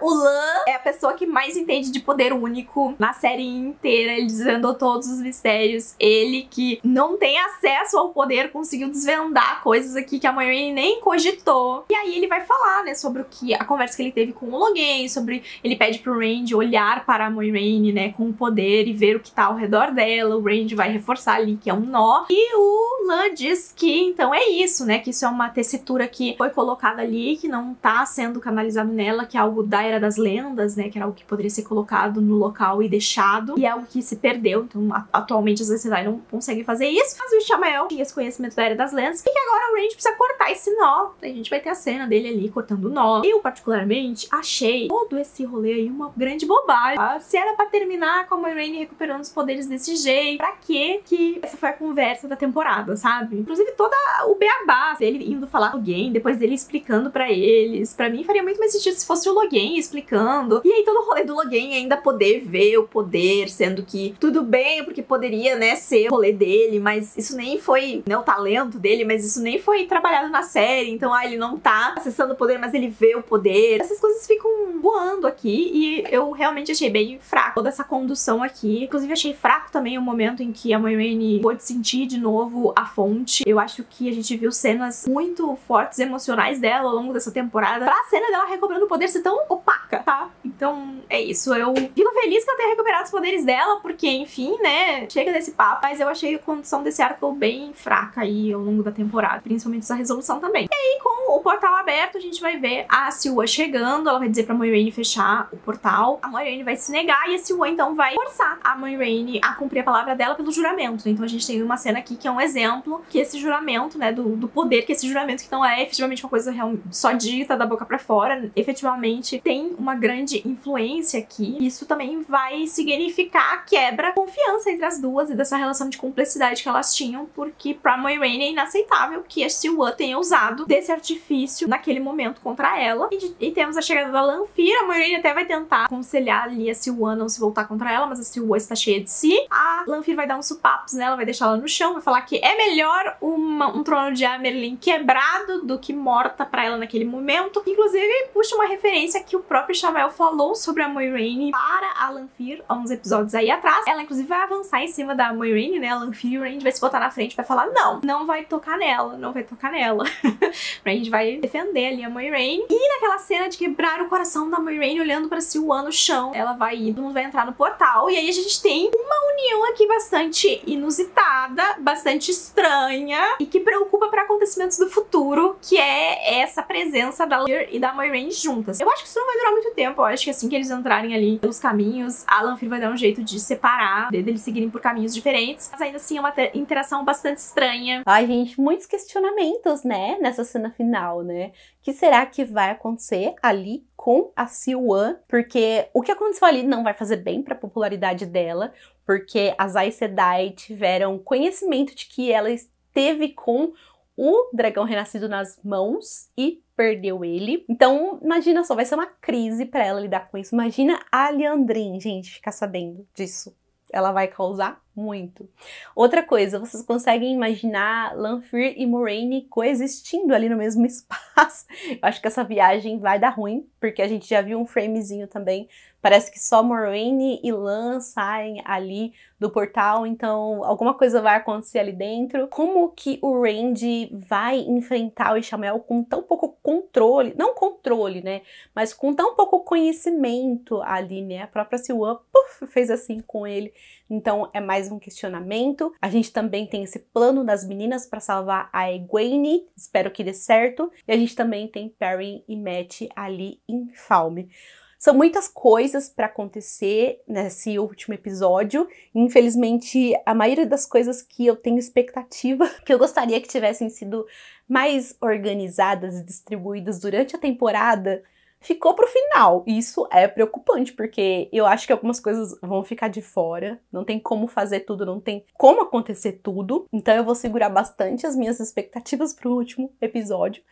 O Lan é a pessoa que mais entende de poder único na série inteira. Ele desvendou todos os mistérios. Ele que não tem acesso ao poder conseguiu desvendar coisas aqui que a Moiraine nem cogitou. E aí ele vai falar, né, sobre o que a conversa que ele teve com o Logan, sobre ele pede pro Randy olhar para a Moiraine, né, com o poder e ver o que tá ao redor dela. O Randy vai reforçar ali que é um nó. E o Lan diz que então é isso, né, que isso é uma tessitura que foi colocada ali, que não tá sendo canalizado nela, que é algo da era das lendas, né? Que era algo que poderia ser colocado no local e deixado. E é algo que se perdeu. Então, atualmente as Sedai não conseguem fazer isso. Mas o Shamael tinha esse conhecimento da era das lendas. E que agora o Range precisa cortar esse nó. A gente vai ter a cena dele ali cortando o nó. Eu, particularmente, achei todo esse rolê aí uma grande bobagem. Ah, se era pra terminar com a Moiraine recuperando os poderes desse jeito, pra quê que essa foi a conversa da temporada, sabe? Inclusive, toda o beabá, ele indo falar com alguém, depois dele explicando para eles. para mim, faria muito mais sentido se fosse o Logan explicando. E aí todo o rolê do Logan ainda poder ver o poder, sendo que tudo bem, porque poderia, né, ser o rolê dele, mas isso nem foi, né, o talento dele, mas isso nem foi trabalhado na série. Então, ah, ele não tá acessando o poder, mas ele vê o poder. Essas coisas ficam voando aqui e eu realmente achei bem fraco toda essa condução aqui. Inclusive, achei fraco também o momento em que a Moiraine pôde sentir de novo a fonte. Eu acho que a gente viu cenas muito fortes emocionais dela ao longo dessa temporada. Pra cena dela recobrando o poder ser tão opaca, tá? Então é isso. Eu fico feliz que ela tenha recuperado os poderes dela, porque, enfim, né? Chega desse papo. Mas eu achei a condição desse arco bem fraca aí ao longo da temporada, principalmente essa resolução também. E aí, com o portal aberto, a gente vai ver a Silwa chegando. Ela vai dizer pra Moiraine fechar o portal. A Moiraine vai se negar e a Silwa então vai forçar a Moiraine a cumprir a palavra dela pelo juramento. Então a gente tem uma cena aqui que é um exemplo que esse juramento, né, do, do poder que esse juramento que não é efetivamente uma coisa real, só dita da boca para fora, efetivamente tem uma grande influência aqui. Isso também vai significar a quebra confiança entre as duas e dessa relação de cumplicidade que elas tinham, porque pra Moiraine é inaceitável que a Siwa tenha usado desse artifício naquele momento contra ela. E, e temos a chegada da Lanfira, a Moiraine até vai tentar aconselhar ali a Siwa não se voltar contra ela, mas a Siwa está cheia de si. A Lanfira vai dar uns supapos nela, vai deixar ela no chão, vai falar que é melhor uma, um trono de Amerlin quebrado do que morta pra ela naquele momento. Inclusive, puxa uma referência que o próprio Chamel falou sobre a Moiraine para a Lanfear há uns episódios aí atrás. Ela, inclusive, vai avançar em cima da Moiraine, né? A Lanfear e o Range vai se botar na frente vai falar: não, não vai tocar nela, não vai tocar nela. Range vai defender ali a Moiraine. E naquela cena de quebrar o coração da Moiraine olhando para Siwan no chão, ela vai ir, mundo vai entrar no portal. E aí a gente tem uma união aqui bastante inusitada, bastante estranha e que preocupa para acontecimentos do futuro, que é essa presença da Lanfear e da Moiraine juntas. Eu acho que isso não vai durar muito tempo. Eu acho que assim que eles entrarem ali pelos caminhos, a Lanfear vai dar um jeito de separar, deles seguirem por caminhos diferentes. Mas ainda assim é uma interação bastante estranha. Ai, gente, muitos questionamentos, né, nessa cena final, né? que será que vai acontecer ali com a Siwan? Porque o que aconteceu ali não vai fazer bem para a popularidade dela, porque as Aes Sedai tiveram conhecimento de que ela esteve com o dragão renascido nas mãos e perdeu ele. Então, imagina só, vai ser uma crise para ela lidar com isso. Imagina a Leandrin, gente, ficar sabendo disso. Ela vai causar muito. Outra coisa, vocês conseguem imaginar Lanfear e Moraine coexistindo ali no mesmo espaço? Eu acho que essa viagem vai dar ruim, porque a gente já viu um framezinho também. Parece que só Moraine e Lan saem ali do portal, então alguma coisa vai acontecer ali dentro. Como que o Randy vai enfrentar o Ishamel com tão pouco controle, não controle, né, mas com tão pouco conhecimento ali, né? A própria Siwan fez assim com ele. Então é mais um questionamento. A gente também tem esse plano das meninas para salvar a Egwene, espero que dê certo. E a gente também tem Perry e Matt ali em Falme. São muitas coisas para acontecer nesse último episódio. Infelizmente, a maioria das coisas que eu tenho expectativa, que eu gostaria que tivessem sido mais organizadas e distribuídas durante a temporada, ficou pro final. Isso é preocupante, porque eu acho que algumas coisas vão ficar de fora. Não tem como fazer tudo, não tem como acontecer tudo. Então eu vou segurar bastante as minhas expectativas pro último episódio.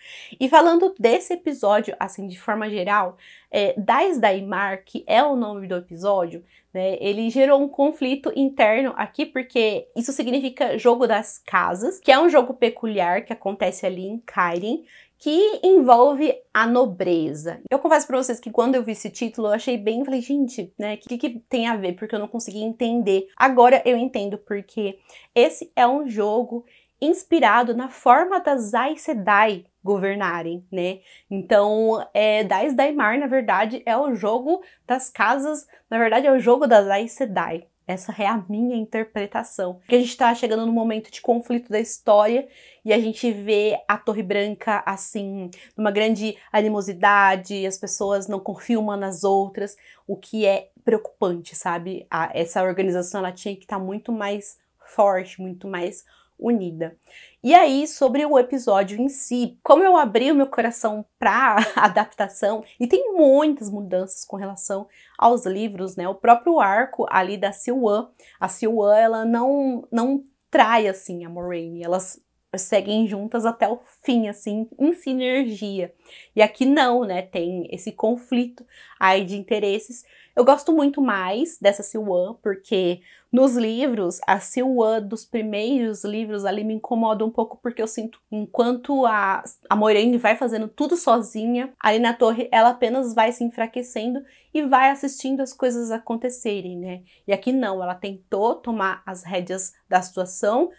E falando desse episódio, assim, de forma geral, é, Dais Daimar, que é o nome do episódio, né, ele gerou um conflito interno aqui, porque isso significa jogo das casas, que é um jogo peculiar que acontece ali em Kairin, que envolve a nobreza. Eu confesso para vocês que quando eu vi esse título, eu achei bem, falei, gente, né, o que, que tem a ver? Porque eu não consegui entender. Agora eu entendo porque esse é um jogo inspirado na forma das Aes Sedai governarem, né? Então, é, Dais Daimar, na verdade, é o jogo das casas, na verdade, é o jogo das Aes Sedai. Essa é a minha interpretação. Porque a gente está chegando no momento de conflito da história e a gente vê a Torre Branca assim, numa grande animosidade, as pessoas não confiam uma nas outras, o que é preocupante, sabe? A, essa organização ela tinha que estar tá muito mais forte, muito mais unida. E aí, sobre o episódio em si, como eu abri o meu coração para adaptação, e tem muitas mudanças com relação aos livros, né? O próprio arco ali da Siwan, a Siwan, ela não, não trai, assim, a Moraine, elas seguem juntas até o fim, assim, em sinergia. E aqui não, né? Tem esse conflito aí de interesses. Eu gosto muito mais dessa Siwan, porque nos livros, a Siwan dos primeiros livros ali me incomoda um pouco, porque eu sinto, enquanto a, a Moiraine vai fazendo tudo sozinha, ali na torre ela apenas vai se enfraquecendo e vai assistindo as coisas acontecerem, né? E aqui não, ela tentou tomar as rédeas da situação,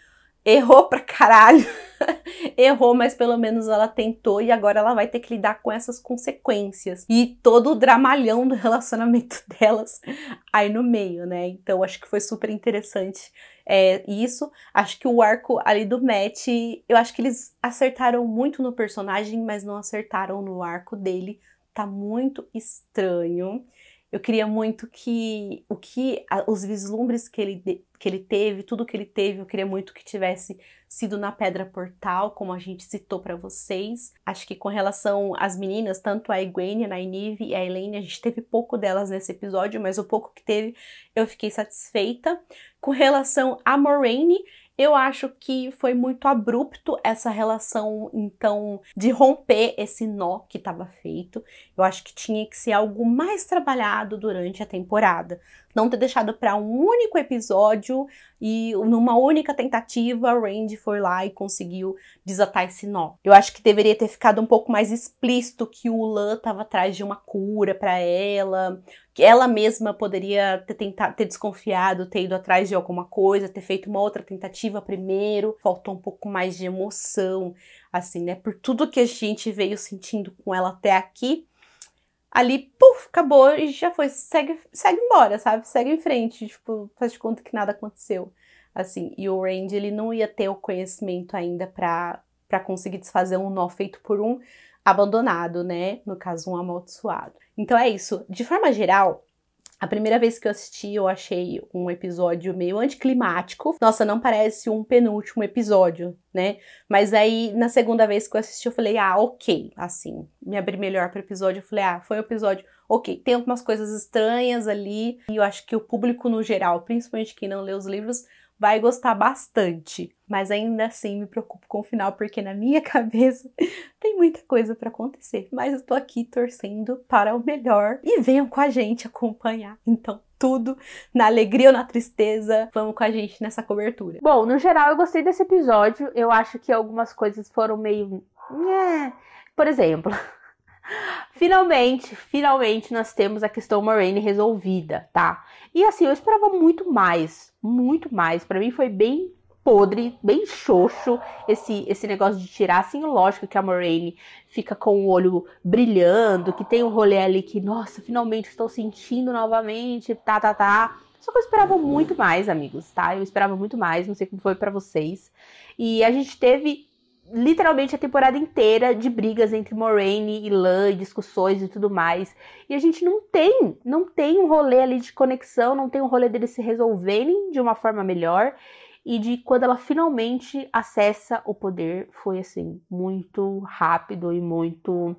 errou pra caralho, errou, mas pelo menos ela tentou e agora ela vai ter que lidar com essas consequências e todo o dramalhão do relacionamento delas aí no meio, né? Então acho que foi super interessante é, isso. Acho que o arco ali do Matt, eu acho que eles acertaram muito no personagem, mas não acertaram no arco dele. Tá muito estranho. Eu queria muito que o que os vislumbres que ele, que ele teve, tudo que ele teve, eu queria muito que tivesse sido na Pedra Portal, como a gente citou para vocês. Acho que com relação às meninas, tanto a Egwene, a Nynaeve e a Elaine, a gente teve pouco delas nesse episódio, mas o pouco que teve eu fiquei satisfeita. Com relação a Moraine, eu acho que foi muito abrupto essa relação, então, de romper esse nó que estava feito. Eu acho que tinha que ser algo mais trabalhado durante a temporada. Não ter deixado para um único episódio e numa única tentativa a Randy foi lá e conseguiu desatar esse nó. Eu acho que deveria ter ficado um pouco mais explícito que o Lan estava atrás de uma cura para ela, que ela mesma poderia ter tentado, ter desconfiado, ter ido atrás de alguma coisa, ter feito uma outra tentativa primeiro. Faltou um pouco mais de emoção, assim, né? Por tudo que a gente veio sentindo com ela até aqui ali, puf, acabou e já foi. Segue, segue embora, sabe? Segue em frente, tipo, faz de conta que nada aconteceu. Assim, e o Randy, ele não ia ter o conhecimento ainda para conseguir desfazer um nó feito por um abandonado, né? No caso, um amaldiçoado. Então é isso. De forma geral, a primeira vez que eu assisti, eu achei um episódio meio anticlimático. Nossa, não parece um penúltimo episódio, né? Mas aí, na segunda vez que eu assisti, eu falei, ah, ok. Assim, me abri melhor para o episódio. Eu falei, ah, foi um episódio ok. Tem algumas coisas estranhas ali. E eu acho que o público no geral, principalmente quem não lê os livros, vai gostar bastante. Mas ainda assim me preocupo com o final, porque na minha cabeça tem muita coisa para acontecer. Mas eu tô aqui torcendo para o melhor e venham com a gente acompanhar. Então, tudo, na alegria ou na tristeza, vamos com a gente nessa cobertura. Bom, no geral eu gostei desse episódio. Eu acho que algumas coisas foram meio. Por exemplo, Finalmente, finalmente nós temos a questão Moraine resolvida, tá? E assim, eu esperava muito mais, muito mais. Para mim foi bem podre, bem xoxo esse, esse negócio de tirar. Assim, lógico que a Moraine fica com o olho brilhando, que tem um rolê ali que, nossa, finalmente estou sentindo novamente, tá, tá, tá. Só que eu esperava muito mais, amigos, tá? Eu esperava muito mais, não sei como foi para vocês. E a gente teve literalmente a temporada inteira de brigas entre Moraine e Lan, e discussões e tudo mais. E a gente não tem, não tem um rolê ali de conexão, não tem um rolê deles se resolverem de uma forma melhor. E de quando ela finalmente acessa o poder, foi assim, muito rápido e muito.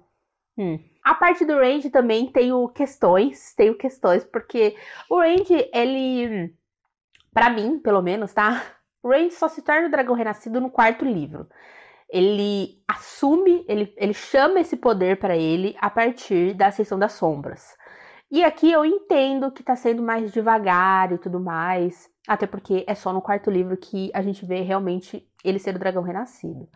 Hum. A parte do Range também tenho questões, tenho questões, porque o Range, ele. para mim, pelo menos, tá? O Range só se torna o dragão renascido no quarto livro ele assume, ele, ele chama esse poder para ele a partir da Ascensão das Sombras. E aqui eu entendo que tá sendo mais devagar e tudo mais, até porque é só no quarto livro que a gente vê realmente ele ser o dragão renascido.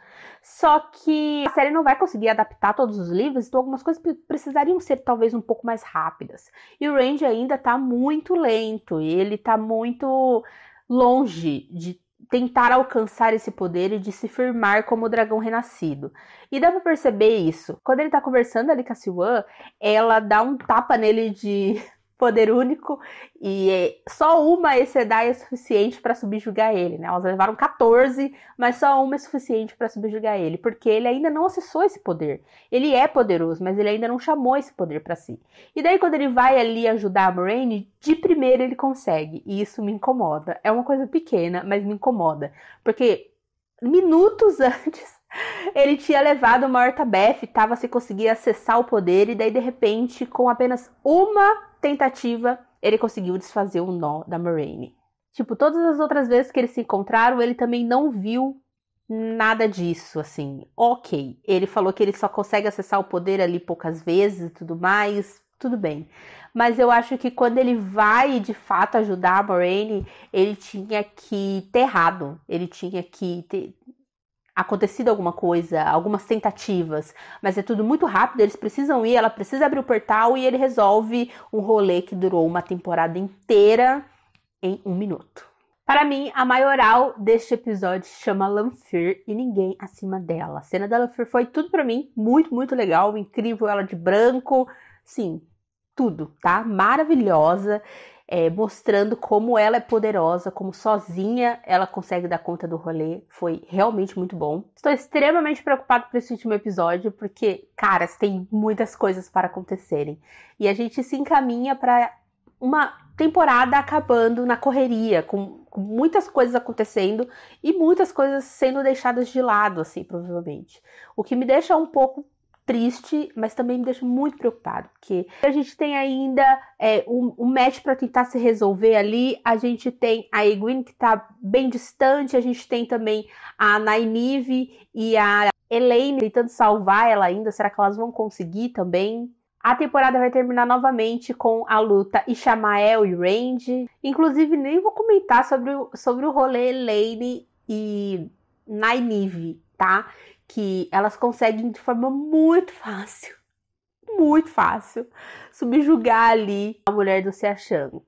Só que a série não vai conseguir adaptar todos os livros, então algumas coisas precisariam ser talvez um pouco mais rápidas. E o Range ainda tá muito lento, ele tá muito longe de tentar alcançar esse poder e de se firmar como o dragão renascido. E dá pra perceber isso. Quando ele tá conversando ali com a Siwan, ela dá um tapa nele de poder único e é, só uma Sedai é suficiente para subjugar ele, né? Elas levaram 14, mas só uma é suficiente para subjugar ele, porque ele ainda não acessou esse poder. Ele é poderoso, mas ele ainda não chamou esse poder para si. E daí quando ele vai ali ajudar a Moraine, de primeira ele consegue, e isso me incomoda. É uma coisa pequena, mas me incomoda, porque minutos antes ele tinha levado uma Hortabeth, tava sem conseguir acessar o poder, e daí de repente, com apenas uma tentativa, ele conseguiu desfazer o nó da Moraine. Tipo, todas as outras vezes que eles se encontraram, ele também não viu nada disso, assim. Ok, ele falou que ele só consegue acessar o poder ali poucas vezes e tudo mais, tudo bem. Mas eu acho que quando ele vai de fato ajudar a Moraine, ele tinha que ter errado. Ele tinha que ter, acontecido alguma coisa, algumas tentativas, mas é tudo muito rápido, eles precisam ir, ela precisa abrir o portal e ele resolve um rolê que durou uma temporada inteira em um minuto. Para mim, a maioral deste episódio chama Lanfear e ninguém acima dela. A cena da Lanfear foi tudo para mim, muito, muito legal, incrível, ela de branco, sim, tudo, tá? Maravilhosa é, mostrando como ela é poderosa, como sozinha ela consegue dar conta do rolê. Foi realmente muito bom. Estou extremamente preocupado por esse último episódio, porque, caras, tem muitas coisas para acontecerem. E a gente se encaminha para uma temporada acabando na correria, com, com, muitas coisas acontecendo e muitas coisas sendo deixadas de lado, assim, provavelmente. O que me deixa um pouco triste, mas também me deixa muito preocupado, porque a gente tem ainda é, um, um match para tentar se resolver ali, a gente tem a Egwene que tá bem distante, a gente tem também a Nynaeve e a Elaine tentando salvar ela ainda, será que elas vão conseguir também? A temporada vai terminar novamente com a luta Ishamael e Randy. Inclusive, nem vou comentar sobre o, sobre o rolê Lane e Nynaeve, tá? Que elas conseguem de forma muito fácil, muito fácil, subjugar ali a mulher do se achando.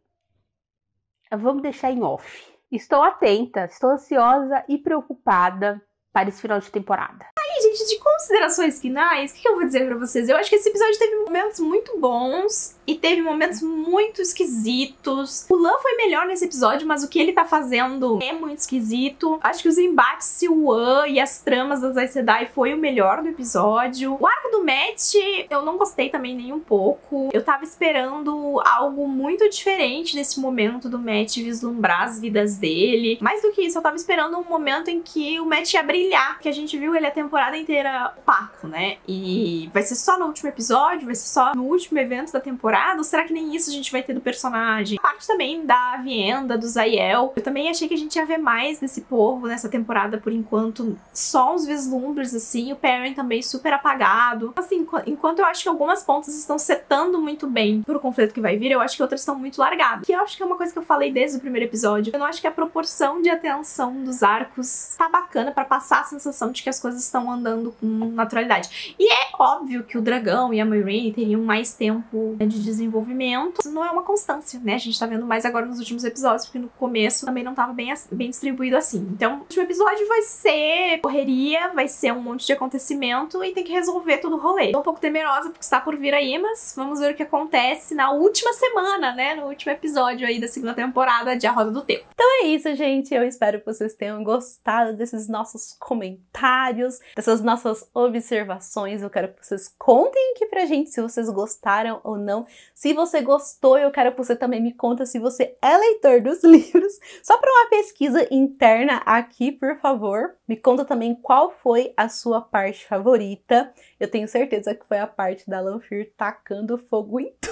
Vamos deixar em off. Estou atenta, estou ansiosa e preocupada para esse final de temporada gente, de considerações finais, o que, que eu vou dizer para vocês? Eu acho que esse episódio teve momentos muito bons e teve momentos muito esquisitos. O Lan foi melhor nesse episódio, mas o que ele tá fazendo é muito esquisito. Acho que os embates Siwan e as tramas das Aes Sedai foi o melhor do episódio. O arco do Matt, eu não gostei também nem um pouco. Eu tava esperando algo muito diferente nesse momento do Matt vislumbrar as vidas dele. Mais do que isso, eu tava esperando um momento em que o Matt ia brilhar, que a gente viu ele a temporada inteira opaco, né? E vai ser só no último episódio, vai ser só no último evento da temporada, ou será que nem isso a gente vai ter do personagem? Parte também da Vienda, do Zayel. Eu também achei que a gente ia ver mais desse povo nessa temporada por enquanto, só uns vislumbres assim, o Perrin também super apagado. Assim, enquanto eu acho que algumas pontas estão setando muito bem pro conflito que vai vir, eu acho que outras estão muito largadas. Que eu acho que é uma coisa que eu falei desde o primeiro episódio. Eu não acho que a proporção de atenção dos arcos tá bacana para passar a sensação de que as coisas estão andando com naturalidade. E é óbvio que o dragão e a Moiraine teriam mais tempo né, de desenvolvimento. Isso não é uma constância, né? A gente tá vendo mais agora nos últimos episódios, porque no começo também não tava bem, bem distribuído assim. Então, o último episódio vai ser correria, vai ser um monte de acontecimento e tem que resolver todo o rolê. Tô um pouco temerosa porque está por vir aí, mas vamos ver o que acontece na última semana, né? No último episódio aí da segunda temporada de A Roda do Tempo. Então é isso, gente. Eu espero que vocês tenham gostado desses nossos comentários, dessas nossas observações. Eu quero que vocês contem aqui pra gente se vocês gostaram ou não. Se você gostou, eu quero que você também me conta se você é leitor dos livros. Só para uma pesquisa interna aqui, por favor. Me conta também qual foi a sua parte favorita. Eu tenho certeza que foi a parte da Lanfear tacando fogo em tudo.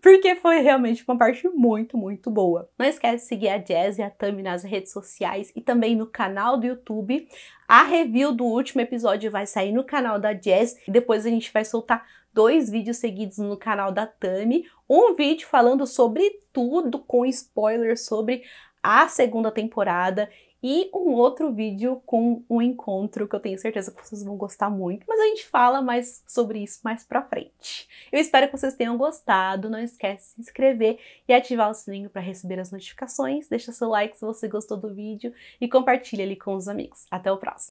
Porque foi realmente uma parte muito, muito boa. Não esquece de seguir a Jazz e a Tami nas redes sociais e também no canal do YouTube. A review do último episódio vai sair no canal da Jazz e depois a gente vai soltar dois vídeos seguidos no canal da Tami. Um vídeo falando sobre tudo com spoilers sobre a segunda temporada e um outro vídeo com um encontro que eu tenho certeza que vocês vão gostar muito, mas a gente fala mais sobre isso mais pra frente. Eu espero que vocês tenham gostado, não esquece de se inscrever e ativar o sininho para receber as notificações, deixa seu like se você gostou do vídeo e compartilha ele com os amigos. Até o próximo!